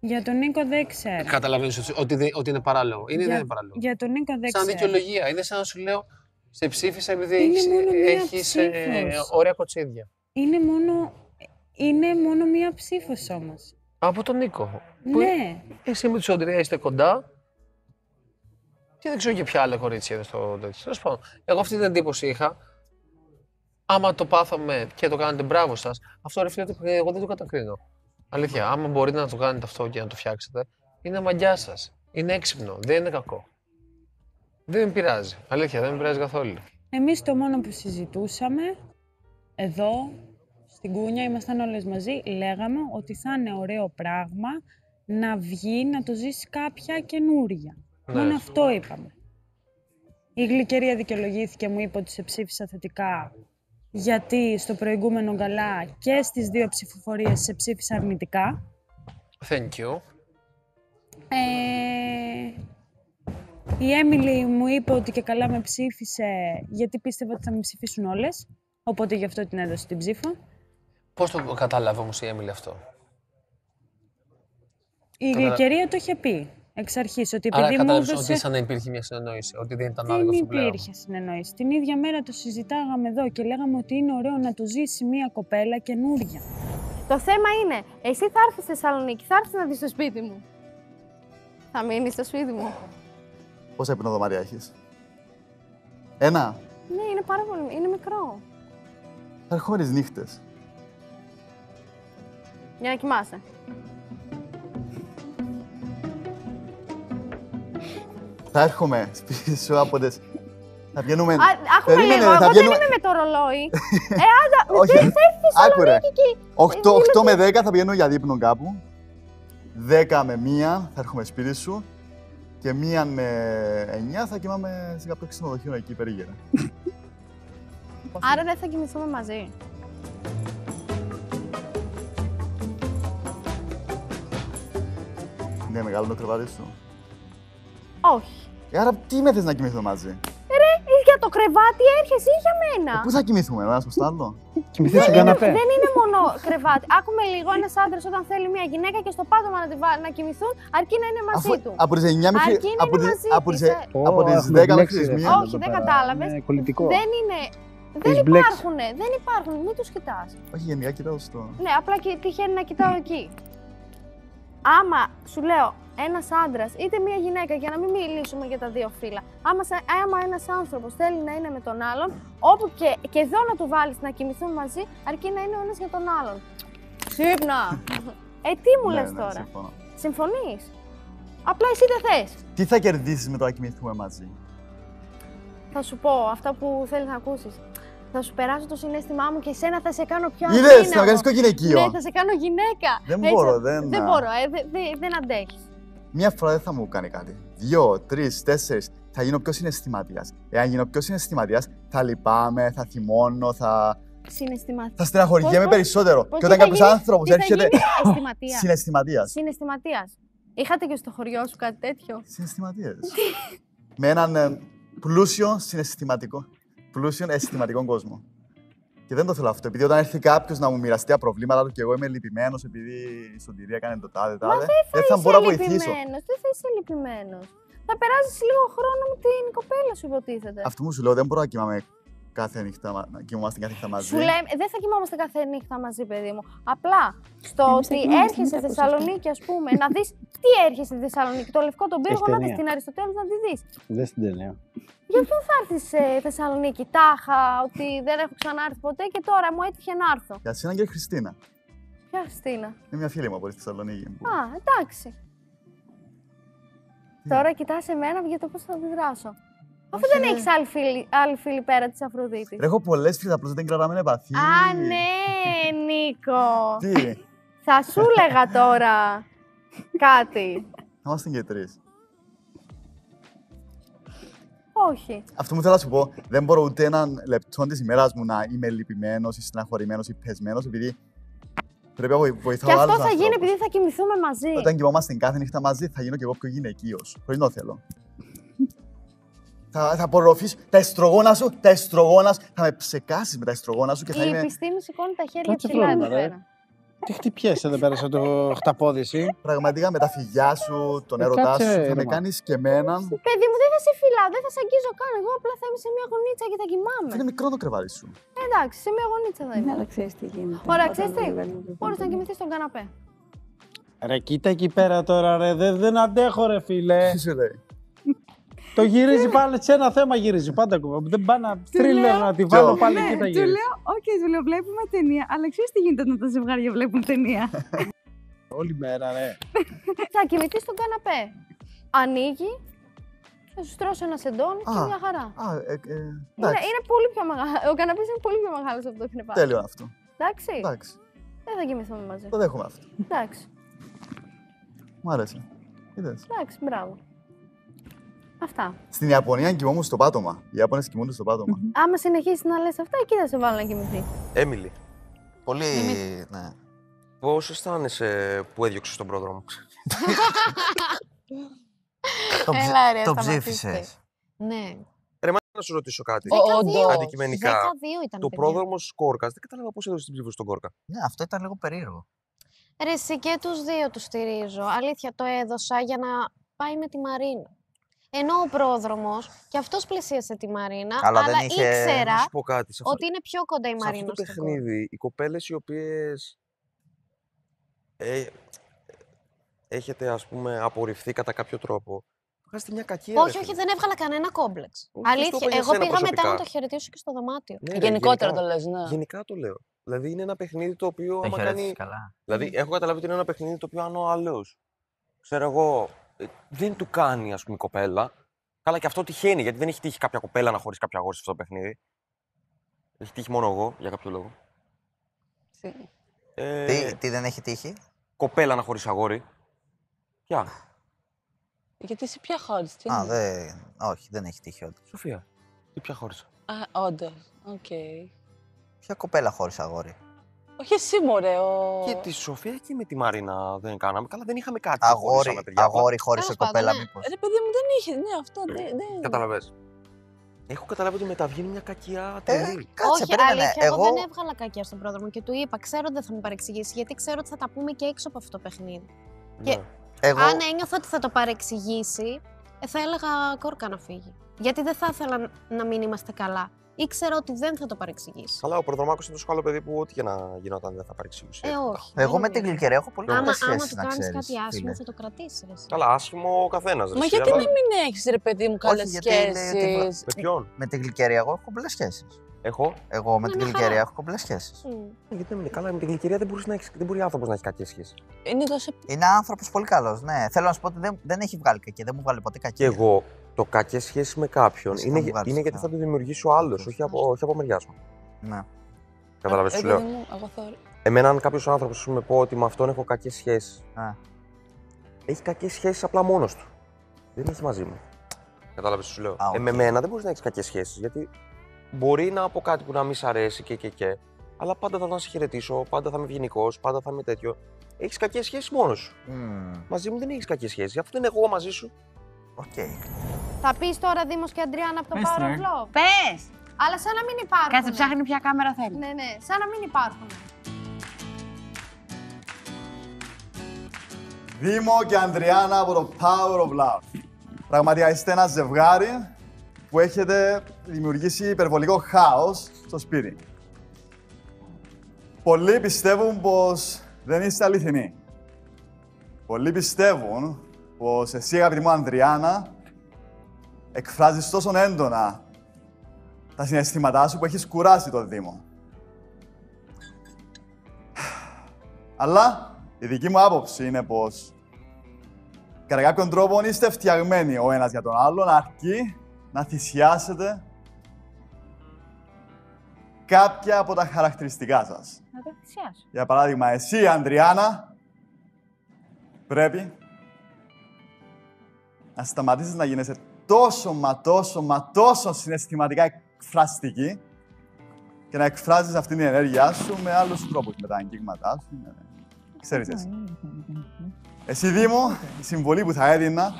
Για τον Νίκο δεν ξέρω. Καταλαβαίνεις ότι, ότι, δεν- ότι είναι παράλογο. Είναι ή δεν για, είναι παράλογο. για τον Νίκο δεν Σαν ξέρω. δικαιολογία. Είναι σαν να σου λέω, σε ψήφισα επειδή Είναι έχεις, μόνο μία έχεις ε, ψήφος. ωραία κοτσίδια. Είναι μόνο, είναι μόνο μία ψήφος όμως. Από τον Νίκο. Που Ναι. Εσύ με τη Σοντρία είστε κοντά. Και δεν ξέρω και ποια άλλα κορίτσια είναι στο τέτοιο. Τέλος πάντων, εγώ αυτή την εντύπωση είχα. Άμα το πάθαμε και το κάνετε μπράβο σας, αυτό ρε φίλε, το- εγώ δεν το κατακρίνω. Αλήθεια, άμα μπορείτε να το κάνετε αυτό και να το φτιάξετε, είναι μαγιά σας. Είναι έξυπνο, δεν είναι κακό. Δεν με πειράζει. Αλήθεια, δεν με πειράζει καθόλου. Εμείς το μόνο που συζητούσαμε εδώ, στην Κούνια, ήμασταν όλες μαζί, λέγαμε ότι θα είναι ωραίο πράγμα να βγει, να το ζήσει κάποια καινούρια. Ναι. Μόνο αυτό είπαμε. Η γλυκερία δικαιολογήθηκε, μου είπε ότι σε ψήφισα θετικά, γιατί στο προηγούμενο γκαλά και στις δύο ψηφοφορίες σε ψήφισα αρνητικά. Thank you. Ε, η Έμιλι μου είπε ότι και καλά με ψήφισε γιατί πίστευε ότι θα με ψηφίσουν όλες. Οπότε γι' αυτό την έδωσε την ψήφο. Πώς το κατάλαβε όμως η Έμιλη αυτό; Η Κατάλα- γλυκερία το είχε πει εξ αρχής ότι Άρα επειδή μου κατάλαβες έδωσε. ότι σαν να υπήρχε μια συνεννόηση, ότι δεν ήταν Δεν άδικος αυτό που λέγαμε. υπήρχε συνεννόηση. Την ίδια μέρα το συζητάγαμε εδώ και λέγαμε ότι είναι ωραίο να το ζήσει μια κοπέλα καινούρια. Το θέμα είναι, εσύ θα έρθεις στη Θεσσαλονίκη, θα έρθεις να δεις το σπίτι μου. Θα μείνεις στο σπίτι μου. Πόσα υπνοδωμάτια έχεις; Ένα; Ναι, είναι πάρα πολύ. Είναι μικρό. Θα έρχομαι τις νύχτες. Για να κοιμάσαι. Θα έρχομαι σπίτι σου από τις... Θα βγαίνουμε... Α, άκουμε Περίμενε, λίγο, θα εγώ βγαίνουμε- δεν είμαι με το ρολόι. ε, άντα, Όχι, δεν θα έρθεις στη άκουρε. Θεσσαλονίκη εκεί. 8, 8 με 10 θα πηγαίνω για δείπνο κάπου. 10 με 1 θα έρχομαι σπίτι σου. Και 1 με 9 θα κοιμάμαι σε κάποιο ξενοδοχείο εκεί περίγυρα. Άρα δεν θα κοιμηθούμε μαζί. Είναι μεγάλο το κρεβάτι σου. Όχι. Ε, Άρα τι με θες να κοιμηθούμε μαζί; Ρε, για το κρεβάτι έρχεσαι ή για μένα; Πού θα κοιμηθούμε, ο ένας προς το άλλο. Κοιμηθείς στον Δεν είναι, καναπέ. δεν είναι μόνο κρεβάτι. Άκουμε λίγο ένας άντρας όταν θέλει μια γυναίκα και στο πάτωμα να, τη βά- να κοιμηθούν, αρκεί να είναι μαζί Αφού- του. από τις 9 μέχρι- Αρκεί να από είναι τις- μαζί από τις- της, ε. από τις έχουμε 10 μέχρι μπλέξεις, τις ρε 1. φίλε, Όχι, εδώ δεν πέρα. κατάλαβες. Είναι κολλητικό. Δεν είναι. Δεν Έχεις μπλέξει. υπάρχουν, δεν υπάρχουν. Μην τους κοιτάς. Όχι, γενικά κοιτάω στο... Ναι, απλά και τυχαίνει να κοιτάω εκεί. Άμα σου λέω ένας άντρας είτε μια γυναίκα, για να μην μιλήσουμε για τα δύο φύλλα, άμα, σε- άμα ένας άνθρωπος θέλει να είναι με τον άλλον, όπου και, και εδώ να του βάλεις να κοιμηθούν μαζί, αρκεί να είναι ο ένας για τον άλλον. Ξύπνα! ε, τι μου Ναι, λες ναι, τώρα; συμφωνώ. Συμφωνείς; Απλά εσύ δεν θες. Τι θα κερδίσεις με το να κοιμηθούμε μαζί; Θα σου πω αυτά που θέλεις να ακούσεις. Θα σου περάσω το συνέστημά μου και εσένα θα σε κάνω πιο Είδες, αδύναμο. θα με κάνεις πιο γυναικείο. Ναι, θα σε κάνω γυναίκα. Δεν μπορώ, δεν- Δεν μπορώ, ε, δε- δε- δεν αντέχεις. Μία φορά δεν θα μου κάνει κάτι. Δύο, τρεις, τέσσερις. Θα γίνω πιο συναισθηματίας. Εάν γίνω πιο συναισθηματίας, θα λυπάμαι, θα θυμώνω, θα. Συναισθηματία. Θα στεναχωριέμαι Πώς- πώς- περισσότερο. πώς- Και τι όταν θα κάποιος γίνεις- άνθρωπος τι θα έρχεται. γίνεις αισθηματίας. Συναισθηματίας. Συναισθηματίας. Είχατε και στο χωριό σου κάτι τέτοιο; Συναισθηματίες. Με έναν ε, πλούσιο συναισθηματικό. Πλούσιο αισθηματικό κόσμο. Και δεν το θέλω αυτό. Επειδή όταν έρθει κάποιος να μου μοιραστεί τα προβλήματα του και εγώ είμαι λυπημένος επειδή η σωτηρία έκανε το τάδε Μα τάδε, δεν θα, δεν θα είσαι μπορώ να βοηθήσω. λυπημένος, Δεν θα είσαι λυπημένος. Θα περάσεις λίγο χρόνο με την κοπέλα σου υποτίθεται. Αυτό μου σου λέω, δεν μπορώ να κοιμάμαι κάθε νύχτα, μα- να κοιμόμαστε κάθε νύχτα μαζί. Σου λέμε, δεν θα κοιμόμαστε κάθε νύχτα μαζί, παιδί μου. Απλά στο Εμείς θα ότι κοιμόμαστε, έρχεσαι μην στη τα ακούς Θεσσαλονίκη, ας πούμε, να δεις τι έρχεσαι στη Θεσσαλονίκη, το λευκό τον πύργο, να δεις ταινία. την Αριστοτέλη να τη δεις. Δεν στην ταινία. Για ποιον θα έρθεις σε Θεσσαλονίκη, τάχα, ότι δεν έχω ξανάρθει ποτέ και τώρα μου έτυχε να έρθω. Για σένα και η Χριστίνα. Ποια Χριστίνα; Είναι μια φίλη μου από τη Θεσσαλονίκη. που- Α, εντάξει. Τι; Τώρα κοιτάς εμένα για το πώς θα αντιδράσω. Αφού δεν έχεις άλλη φίλη, άλλη φίλη πέρα της Αφροδίτης. Ρε, Έχω πολλές φίλες, απλώς δεν κρατάμε επαφή. Α, ναι, Νίκο. Τι, Θα σου έλεγα τώρα κάτι. θα είμαστε και τρεις. Όχι. Αυτό που θέλω να σου πω, δεν μπορώ ούτε έναν λεπτό της ημέρας μου να είμαι λυπημένος ή στεναχωρημένος ή πεσμένος, επειδή πρέπει να βοη- βοηθάω Και άλλους αυτό θα γίνει ανθρώπους. επειδή θα κοιμηθούμε μαζί. Όταν κοιμόμαστε κάθε νύχτα μαζί, θα γίνω και εγώ πιο γυναικείος. Χωρίς να το θέλω. Θα, θα απορροφήσω τα εστρογόνα σου, τα εστρογόνας, θα με ψεκάσεις με τα εστρογόνα σου και θα Η είμαι. επιστήμη σηκώνει τα χέρια Κάτσε ψηλά εδώ πρόβλημα, ρε. πέρα. Τι χτυπιέσαι εδώ πέρα στο το χταπόδι εσύ. Πραγματικά με τα φιλιά σου, τον Ε, έρωτά κάτσε, σου, θα με ήρεμα. κάνεις και εμένα. Παιδί μου, δεν θα σε φυλάω, δεν θα σε αγγίζω καν. Εγώ απλά θα είμαι σε μια γωνίτσα και θα κοιμάμαι. Είναι μικρό το κρεβάτι σου. Ε, Εντάξει, σε μια γωνίτσα θα είμαι. αλλά ξέρεις τι γίνεται. Ωραία, Όταν ξέρεις τι; δεν Μπορείς να κοιμηθείς στον καναπέ. Ρε, κοίτα εκεί πέρα τώρα, ρε. Δεν, δεν αντέχω, ρε, φίλε. Τι σου λέει. Το γυρίζει πάλι σε ένα θέμα γυρίζει πάντα κουβέντα. Δεν πάει να τρίλερ να τη βάλω πάλι ναι, εκεί τα του γυρίζει. λέω, οκ, του λέω, βλέπουμε ταινία, αλλά ξέρεις τι γίνεται όταν τα ζευγάρια βλέπουν ταινία; Όλη μέρα, ρε. θα κοιμηθείς στον καναπέ. Ανοίγει, θα σου στρώσω ένα σεντόνι και Α, μια χαρά. Α, ε, ε, Είναι, εντάξει. είναι πολύ πιο μεγάλο. Ο καναπές είναι πολύ πιο μεγάλος από το κρεβάτι. Τέλειο αυτό. Εντάξει. Εντάξει. Δεν θα κοιμηθούμε μαζί. Το δέχομαι αυτό. Εντάξει. Μου άρεσε. Είδες. Εντάξει, μπράβο. Αυτά. Στην Ιαπωνία κοιμόμουν στο πάτωμα. Οι Ιάπωνες κοιμούνται στο πάτωμα. Άμα συνεχίσεις να λες αυτά, εκεί θα σε βάλω να κοιμηθεί. Έμιλι, Πολύ. Ναι. πώς αισθάνεσαι που έδιωξες τον πρόδρομο; Το, ψ- Έλα, ρε, το σταματήστε. ψήφισες. Ναι. Ρε, μα να σου ρωτήσω κάτι. Ο- όντως. Αντικειμενικά. 12 ήταν, Το παιδιά. πρόδρομο της Κόρκας. Δεν κατάλαβα πώς έδωσε την ψήφο στον Κόρκα. Ναι, αυτό ήταν λίγο περίεργο. Ρε, εσύ και τους δύο τους στηρίζω. Αλήθεια, το έδωσα για να πάει με τη Μαρίνα. Ενώ ο πρόδρομος, και αυτός πλησίασε τη Μαρίνα, Αλλά αλλά δεν είχε- ήξερα Να σου πω κάτι, σε αυτό- ότι είναι πιο κοντά η Σε αυτό Μαρίνα το στον κόσμο. παιχνίδι, οι κοπέλες οι οποίες. Ε, έχετε ας πούμε απορριφθεί κατά κάποιο τρόπο. Βγάζετε μια κακή Όχι, ρε όχι, φίλε. δεν έβγαλα κανένα κόμπλεξ. Όχι, δεν το Αλήθεια, είπα για εγώ σένα πήγα μετά προσωπικά. να το χαιρετήσω και στο δωμάτιο. Ναι, ρε, γενικά, Γενικά το λέω. Δηλαδή είναι ένα παιχνίδι το οποίο. Το άμα χαιρέτησες κάνει... καλά. Δηλαδή έχω καταλάβει ότι είναι ένα παιχνίδι το οποίο αν ο άλλο. Ξέρω εγώ. Ε, Δεν του κάνει ας πούμε η κοπέλα. Καλά και αυτό τυχαίνει γιατί δεν έχει τύχει κάποια κοπέλα να χωρίσει κάποια αγόρι σε αυτό το παιχνίδι. Έχει τύχει μόνο εγώ για κάποιο λόγο. Ε, Τι, τι δεν έχει τύχει; Κοπέλα να χωρίσει αγόρι. Ποια; Γιατί εσύ ποια χώρισε, τι Α, είναι; δεν... Όχι, δεν έχει τύχει όντως. Σοφία, τι ποια χώρισα. Α, όντως. Οκ. Ποια κοπέλα χώρισε αγόρι; Όχι εσύ, μωρέ. Ο... Και τη Σοφία και με τη Μαρίνα δεν κάναμε. Καλά, δεν είχαμε κάτι. που Αγόρι, χωρίσαμε, παιδιά. αγόρι χώρισε Τέλος κοπέλα πάντων, ναι. μήπως. Ρε παιδί μου, δεν είχε. Ναι, αυτό δεν. δεν... Καταλαβες. Έχω καταλάβει ότι μεταβγαίνει μια κακιά Ε, τρελή. Όχι, περίμενε, αλήθεια, εγώ... εγώ- δεν έβγαλα κακιά στον πρόδρομο και του είπα, ξέρω ότι δεν θα με παρεξηγήσει, γιατί ξέρω ότι θα τα πούμε και έξω από αυτό το παιχνίδι. Και Ναι. Εγώ- αν ένιωθα ότι θα το παρεξηγήσει, ε, θα έλεγα κόρκα να φύγει. Γιατί δεν θα ήθελα να μην είμαστε καλά. Ήξερα ότι δεν θα το παρεξηγήσει. Αλλά ο Προδρομάκος είναι τόσο καλό παιδί που ό,τι και να γινόταν δεν θα παρεξηγούσε. Ε, όχι. Εγώ με την γλυκερία έχω πολύ Άμα, καλές άμα σχέσεις, του να κάνεις ξέρεις, κάτι άσχημο, φίλε. θα το κρατήσεις. Ρε. εσύ. Καλά, άσχημο ο καθένας. Μα γιατί να μην έχεις, ρε παιδί μου, καλές Όχι, γιατί λέει ότι σχέσεις; Με ποιον; Με την γλυκερία εγώ έχω κομπλέ σχέσεις. Έχω; Εγώ με την μια γλυκερία χαρά. έχω κομπλέ σχέσεις. Ε, Γιατί δεν είναι καλά, με την γλυκερία δεν, μπορείς να έχεις, δεν μπορεί άνθρωπος να έχει κακές σχέσεις. Είναι τόσο. Είναι άνθρωπος πολύ καλός. Ναι, θέλω να σου πω ότι δεν, δεν έχει βγάλει κακή, δεν μου βγάλει ποτέ κακή. Και εγώ το κακές σχέσεις με κάποιον Εσύ θα είναι, μου βγάλεις, είναι γιατί ναι. θα το δημιουργήσει ο άλλος, όχι από, όχι από μεριά μου. Ναι. Κατάλαβε, Ρε σου παιδί λέω; μου, εγώ θεωρώ. Εμένα, αν κάποιος άνθρωπος με πω ότι με αυτόν έχω κακές σχέσεις. Α. Έχει κακές σχέσεις απλά μόνος του. Δεν έχεις μαζί μου. Κατάλαβε, σου λέω; Α, ε, με οκ. μένα δεν μπορείς να έχεις κακές σχέσεις. Γιατί μπορεί να πω κάτι που να μη σ' αρέσει και και και. Αλλά πάντα θα να σε χαιρετήσω, πάντα θα είμαι ευγενικός, πάντα θα είμαι τέτοιο. Έχεις κακές σχέσεις μόνος σου. Μμμ, Μαζί μου δεν έχεις κακές σχέσεις. Γι' αυτό δεν είναι εγώ μαζί σου. Οκ. Θα πεις τώρα Δήμος και Αντριάννα από το Πες, Power ρε. of Love. Πες! Αλλά σαν να μην υπάρχουν. Κάτσε ψάχνει ποια κάμερα θέλεις. Ναι, ναι, σαν να μην υπάρχουν. Δήμο και Ανδριάννα από το Power of Love. Πραγματικά είστε ένα ζευγάρι που έχετε δημιουργήσει υπερβολικό χάος στο σπίτι. Πολλοί πιστεύουν πως δεν είστε αληθινοί. Πολλοί πιστεύουν πως εσύ, αγαπητή μου Ανδριάννα, εκφράζεις τόσο έντονα τα συναισθήματά σου που έχεις κουράσει τον Δήμο. Αλλά η δική μου άποψη είναι πως Κατά κάποιον τρόπο είστε φτιαγμένοι ο ένας για τον άλλον, αρκεί να θυσιάσετε κάποια από τα χαρακτηριστικά σας. Να το θυσιάσω. Για παράδειγμα, εσύ, Αντριάννα, πρέπει να σταματήσεις να γίνεσαι τόσο μα τόσο μα τόσο συναισθηματικά εκφραστική και να εκφράζεις αυτή την ενέργειά σου με άλλους τρόπους, με τα αγγίγματά σου. ναι, ναι. Ξέρεις εσύ. Εσύ, Δήμο, η συμβολή που θα έδινα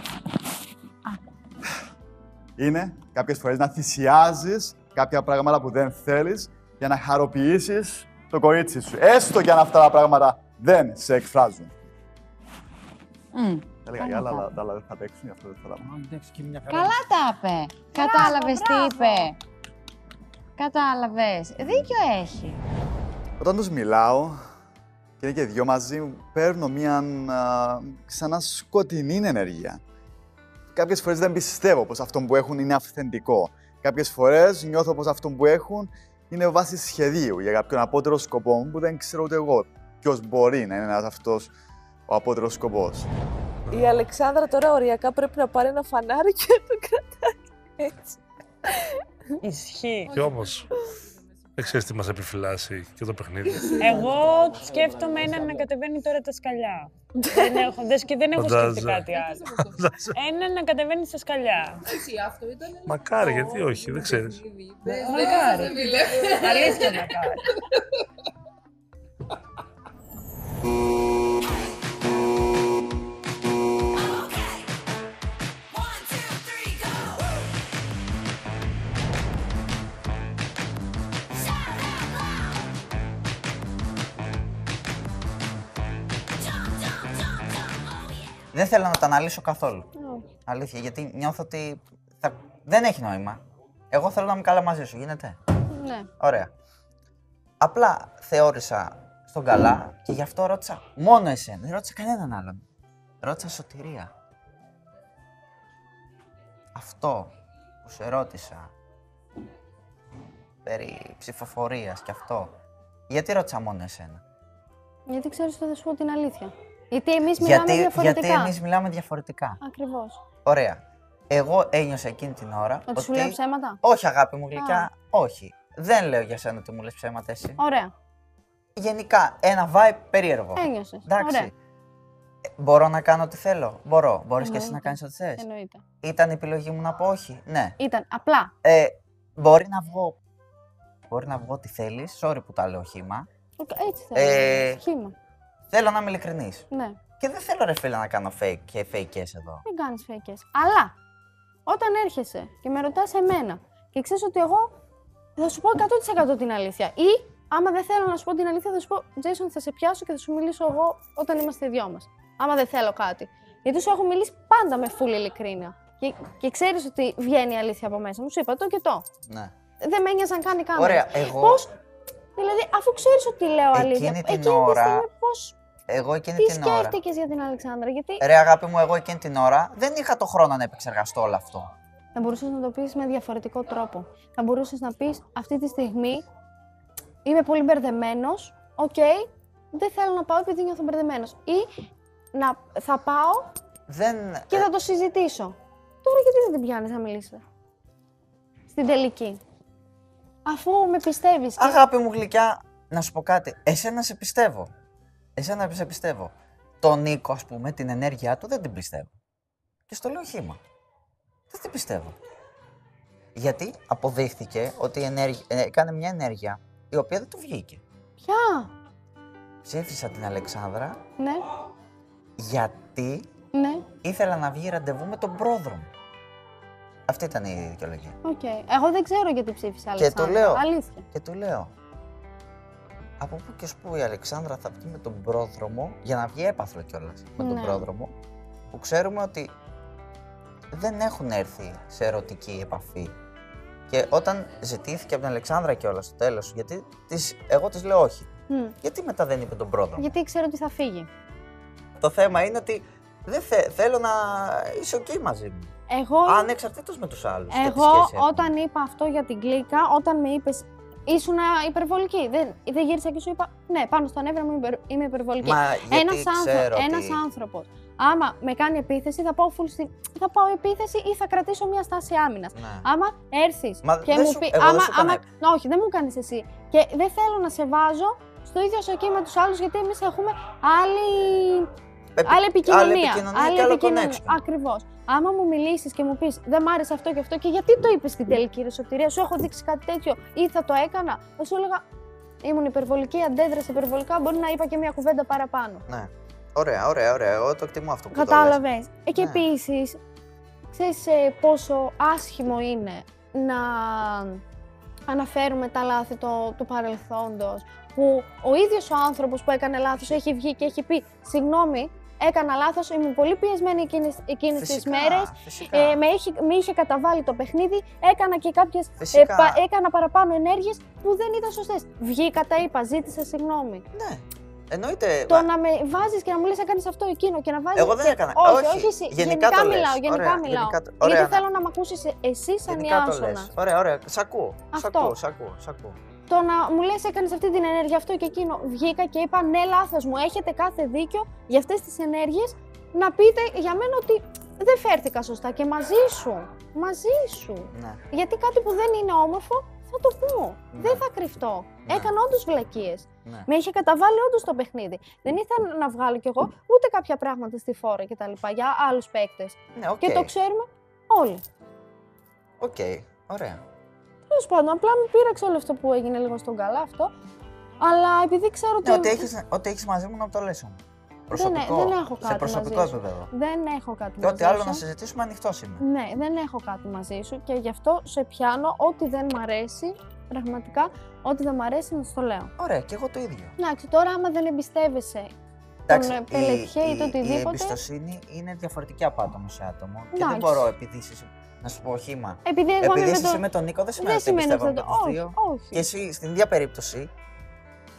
είναι κάποιες φορές να θυσιάζεις κάποια πράγματα που δεν θέλεις για να χαροποιήσεις το κορίτσι σου. Έστω και αν αυτά τα πράγματα δεν σε εκφράζουν. Έλεγα για άλλα, αλλά τα άλλα δεν θα παίξουν, γι' αυτό δεν θα τα πω. Καλά τα είπε. Κατάλαβες τι είπε. Κατάλαβες. Δίκιο έχει. Όταν τους μιλάω και είναι και δυο μαζί, παίρνω μια α, ξανά σκοτεινή ενέργεια. Κάποιες φορές δεν πιστεύω πως αυτό που έχουν είναι αυθεντικό. Κάποιες φορές νιώθω πως αυτό που έχουν είναι βάση σχεδίου για κάποιον απότερος σκοπό που δεν ξέρω ούτε εγώ ποιος μπορεί να είναι ένας αυτός ο απότερος σκοπός. Η Αλεξάνδρα τώρα οριακά πρέπει να πάρει ένα φανάρι και να το κρατάει έτσι. Ισχύει. Και όμως, δεν ξέρεις τι μας επιφυλάσσει και το παιχνίδι. Εγώ σκέφτομαι έναν να κατεβαίνει τώρα τα σκαλιά. δεν έχω, δεν, σκε- δεν έχω Φαντάζομαι. σκεφτεί κάτι άλλο. έναν να κατεβαίνει στα σκαλιά. Μακάρι, γιατί όχι, δεν ξέρεις. Μακάρι. Αλήθεια μακάρι. Δεν θέλω να τα αναλύσω καθόλου. Αλήθεια, γιατί νιώθω ότι θα... δεν έχει νόημα. Εγώ θέλω να είμαι καλά μαζί σου, γίνεται; Ναι. Ωραία. Απλά θεώρησα στον καλά και γι' αυτό ρώτησα μόνο εσένα. Δεν ρώτησα κανέναν άλλον. Ρώτησα σωτηρία. Αυτό που σε ρώτησα περί ψηφοφορίας και αυτό. Γιατί ρώτησα μόνο εσένα; Γιατί ξέρεις ότι θα σου πω την αλήθεια. Γιατί εμείς μιλάμε Γιατί, διαφορετικά. γιατί εμείς μιλάμε διαφορετικά. Ακριβώς. Ωραία. Εγώ ένιωσα εκείνη την ώρα Ότι σου λέω ψέματα; Όχι, αγάπη μου γλυκιά, όχι. Δεν λέω για σένα ότι μου λες ψέματα εσύ. Ωραία. Γενικά, ένα vibe περίεργο. Ένιωσες. Εντάξει. Ωραία. Ε, Μπορώ να κάνω ό,τι θέλω. Μπορώ. Μπορείς και εσύ Εννοείται. να κάνεις ό,τι θες. Εννοείται. Ήταν η επιλογή μου να πω όχι. Ναι. Ήταν απλά. Ε, μπορεί να βγω. Μπορεί να βγω ό,τι θέλεις. Sorry που τα λέω χήμα. Έτσι θέλω. Ε, Σχήμα. Θέλω να είμαι ειλικρινής. Ναι. Και δεν θέλω ρε φίλε να κάνω fake και fake εδώ. Μην κάνεις φέκε. Αλλά όταν έρχεσαι και με ρωτάς εμένα και ξέρεις ότι εγώ θα σου πω 100% την αλήθεια. Ή άμα δεν θέλω να σου πω την αλήθεια, θα σου πω Jason, θα σε πιάσω και θα σου μιλήσω εγώ όταν είμαστε οι δυο μας. Άμα δεν θέλω κάτι. Γιατί σου έχω μιλήσει πάντα με full ειλικρίνεια. Και, και ξέρεις ότι βγαίνει η αλήθεια από μέσα μου. Σου είπα το και το. Ναι. Δεν με ένοιαζαν καν οι κάμερες. Ωραία, εγώ- Πώς, δηλαδή, αφού ξέρεις ότι λέω αλήθεια, Εκείνη την εκείνη ώρα- τη στιγμή πώς, Εγώ εκείνη τι την ώρα. σκέφτηκες για την Αλεξάνδρα, γιατί Ρε αγάπη μου, εγώ εκείνη την ώρα δεν είχα το χρόνο να επεξεργαστώ όλο αυτό. θα μπορούσες να το πεις με διαφορετικό τρόπο. Θα μπορούσες να πεις αυτή τη στιγμή είμαι πολύ μπερδεμένος. οκ, δεν θέλω να πάω επειδή νιώθω μπερδεμένος. Ή να, θα πάω Δεν. και θα το συζητήσω. Τώρα γιατί δεν την πιάνεις να μιλήσετε. Στην τελική. Αφού με πιστεύεις. και- Αγάπη μου γλυκιά, να σου πω κάτι. Εσένα σε πιστεύω. Εσένα σε πιστεύω. Τον Νίκο, ας πούμε, την ενέργειά του δεν την πιστεύω. Και στο λέω χήμα. Δεν την πιστεύω. Γιατί αποδείχθηκε ότι η ενέργεια, ε, έκανε μια ενέργεια η οποία δεν του βγήκε. Ποια; Ψήφισα την Αλεξάνδρα Ναι, γιατί ναι, ήθελα να βγει ραντεβού με τον Πρόδρομο. Αυτή ήταν η δικαιολογία. οκ. Εγώ δεν ξέρω γιατί ψήφισα Και Αλεξάνδρα. του λέω. Αλήθεια. Και του λέω. Από πού και ως πού η Αλεξάνδρα θα βγει με τον Πρόδρομο, για να βγει έπαθλο κιόλας με τον Ναι. Πρόδρομο, που ξέρουμε ότι δεν έχουν έρθει σε ερωτική επαφή. Και όταν ζητήθηκε από την Αλεξάνδρα κιόλας στο τέλος, γιατί της, εγώ της λέω όχι. Μμ. Γιατί μετά δεν είπε τον Πρόδρομο; Γιατί ξέρω ότι θα φύγει. Το θέμα είναι ότι δεν θε- θέλω να είσαι οκ μαζί μου. Εγώ, Ανεξαρτήτως με τους άλλους. και τι εγώ σχέση έχουμε. όταν είπα αυτό για την κλίκα, όταν με είπες ήσουν υπερβολική. Δεν, δεν γύρισα και σου είπα ναι, πάνω στο νεύρα μου υπερ- είμαι υπερβολική. Μα γιατί Ένας, άνθρω- ξέρω ότι- ένας άνθρωπος Άμα με κάνει επίθεση, θα πάω, full στη... θα πάω επίθεση ή θα κρατήσω μια στάση άμυνας. Ναι. Άμα έρθεις Μα και δεν μου σου- πει. εγώ δεν άμα, σου έκανα άμα... Να, όχι, δεν μου κάνεις εσύ. Και δεν θέλω να σε βάζω στο ίδιο σοκί με τους άλλους, γιατί εμείς έχουμε άλλη. Επι- άλλη επικοινωνία. άλλη επικοινωνία και άλλο connection. Ακριβώς. Άμα μου μιλήσεις και μου πεις Δεν μ' άρεσε αυτό και αυτό, και γιατί το είπες στην τελική ρε Σωτηρία, σου έχω δείξει κάτι τέτοιο ή θα το έκανα. Θα σου έλεγα Ήμουν υπερβολική, αντέδρασε υπερβολικά. Μπορεί να είπα και μια κουβέντα παραπάνω. Ναι. Ωραία, ωραία, ωραία. Εγώ το εκτιμώ αυτό που το λες. Κατάλαβε. Ε, και Ναι. επίσης, ξέρεις πόσο άσχημο είναι να αναφέρουμε τα λάθη του, του παρελθόντος, που ο ίδιος ο άνθρωπος που έκανε λάθος έχει βγει και έχει πει «Συγγνώμη, έκανα λάθος, ήμουν πολύ πιεσμένη εκείνες, εκείνες τις Φυσικά, μέρες, φυσικά. ε, με, έχει, με είχε καταβάλει το παιχνίδι, έκανα και κάποιες, ε, Φυσικά. πα- έκανα παραπάνω ενέργειες που δεν ήταν σωστές. Βγήκα, τα είπα, ζήτησα συγγνώμη. Ναι. Εννοείται. Το να με βάζεις και να μου λες: Έκανε αυτό εκείνο και να βάζεις. Εγώ δεν έκανα. Όχι, Όχι, όχι, εσύ. γενικά Γενικά, το λες. μιλάω. Γενικά Ωραία, μιλάω. γενικά το- ωραία, Γιατί ναι. θέλω να με ακούσεις εσύ σαν Γενικά το Ιάσονα. λες. Ωραία, ωραία. Σ' ακούω. Σ' Αυτό. ακούω, σ' ακούω, σ' ακούω. Το να μου λες: Έκανες αυτή την ενέργεια, αυτό και εκείνο. Βγήκα και είπα: Ναι, λάθος μου. Έχετε κάθε δίκιο για αυτές τις ενέργειες να πείτε για μένα ότι δεν φέρθηκα σωστά και μαζί σου. Μαζί σου. Ναι. Γιατί κάτι που δεν είναι όμορφο θα το πω. Δεν θα κρυφτώ. Έκανα όντως βλακίες. Ναι. Με είχε καταβάλει όντως το παιχνίδι. Δεν ήθελα να βγάλω κι εγώ ούτε κάποια πράγματα στη φόρα κτλ. για άλλους παίκτες. Ναι, οκ. Και το ξέρουμε όλοι. Οκ, ωραία. Τέλος πάντων, απλά με πείραξε όλο αυτό που έγινε λίγο στον καλά αυτό. Αλλά επειδή ξέρω ότι. Ναι, ό,τι έχεις, ό,τι έχεις μαζί μου να το λες όμως. Προσωπικό, δεν, δεν έχω κάτι σε προσωπικό μαζί σου. επίπεδο. Δεν έχω κάτι Και ό,τι μαζί άλλο σου. να συζητήσουμε ανοιχτός είμαι. Ναι, δεν έχω κάτι μαζί σου και γι' αυτό σε πιάνω ό,τι δεν μ' αρέσει. Πραγματικά, ό,τι δεν μ' αρέσει να στο λέω. Ωραία, και εγώ το ίδιο. Εντάξει, τώρα άμα δεν εμπιστεύεσαι Εντάξει, τον πελετιέ ή το η οτιδήποτε. εμπιστοσύνη είναι διαφορετική από άτομο σε άτομο. Και Εντάξει. δεν μπορώ επειδή είσαι. Να σου πω χύμα. Επειδή εγώ είμαι επειδή με εσύ τον- είσαι με τον Νίκο, δεν σημαίνει Δεν ότι σημαίνει πιστεύω αυτό με το- τους όχι, δύο. όχι. Και εσύ στην ίδια περίπτωση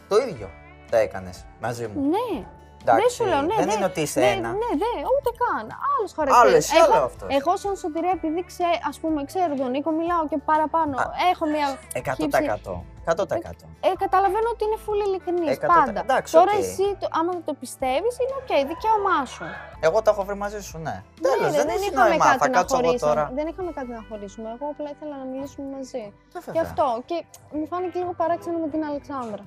το ίδιο τα έκανες μαζί μου. Ναι. Εντάξει, δεν σου λέω, ναι. δεν δε- είναι ότι είσαι ναι, ένα. Ναι, δε, ούτε καν. Άλλος χαρακτήρας. Άλλο εσύ, άλλο αυτός. Εγώ σαν σωτηρία, επειδή ξέ, ας πούμε, ξέρω τον Νίκο, μιλάω και παραπάνω. Έχω μια. 100%. 100%. Ε, καταλαβαίνω ότι είναι full ειλικρινής. 100%. Πάντα. Εντάξει, Τώρα οκ. εσύ, το, άμα δεν το πιστεύεις, είναι οκ, δικαίωμά σου. Εγώ τα έχω βρει μαζί σου, ναι. Ναι, Τέλος, ρε, δεν, έχει είχαμε νόημα. κάτι Θα να κάτσω εγώ χωρίσουμε. τώρα. Δεν είχαμε κάτι να χωρίσουμε. Εγώ απλά ήθελα να μιλήσουμε μαζί. Ε, βέβαια. Γι' αυτό. Και μου φάνηκε λίγο παράξενο με την Αλεξάνδρα.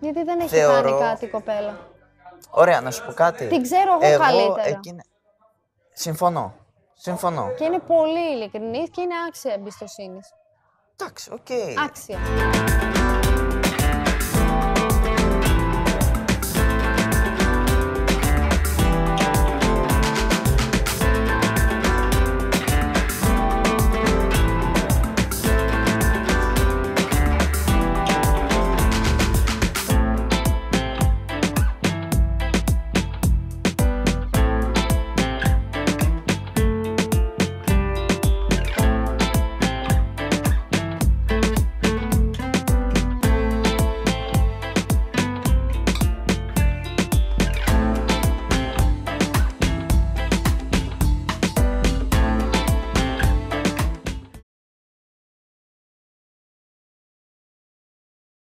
Γιατί δεν έχει Θεωρώ- κάνει κάτι η κοπέλα. Ωραία, να σου πω κάτι. Την ξέρω εγώ καλύτερα. Εκείνη... Συμφωνώ. Συμφωνώ. Και είναι πολύ ειλικρινής και είναι άξια εμπιστοσύνης. Εντάξει, οκ. Άξια.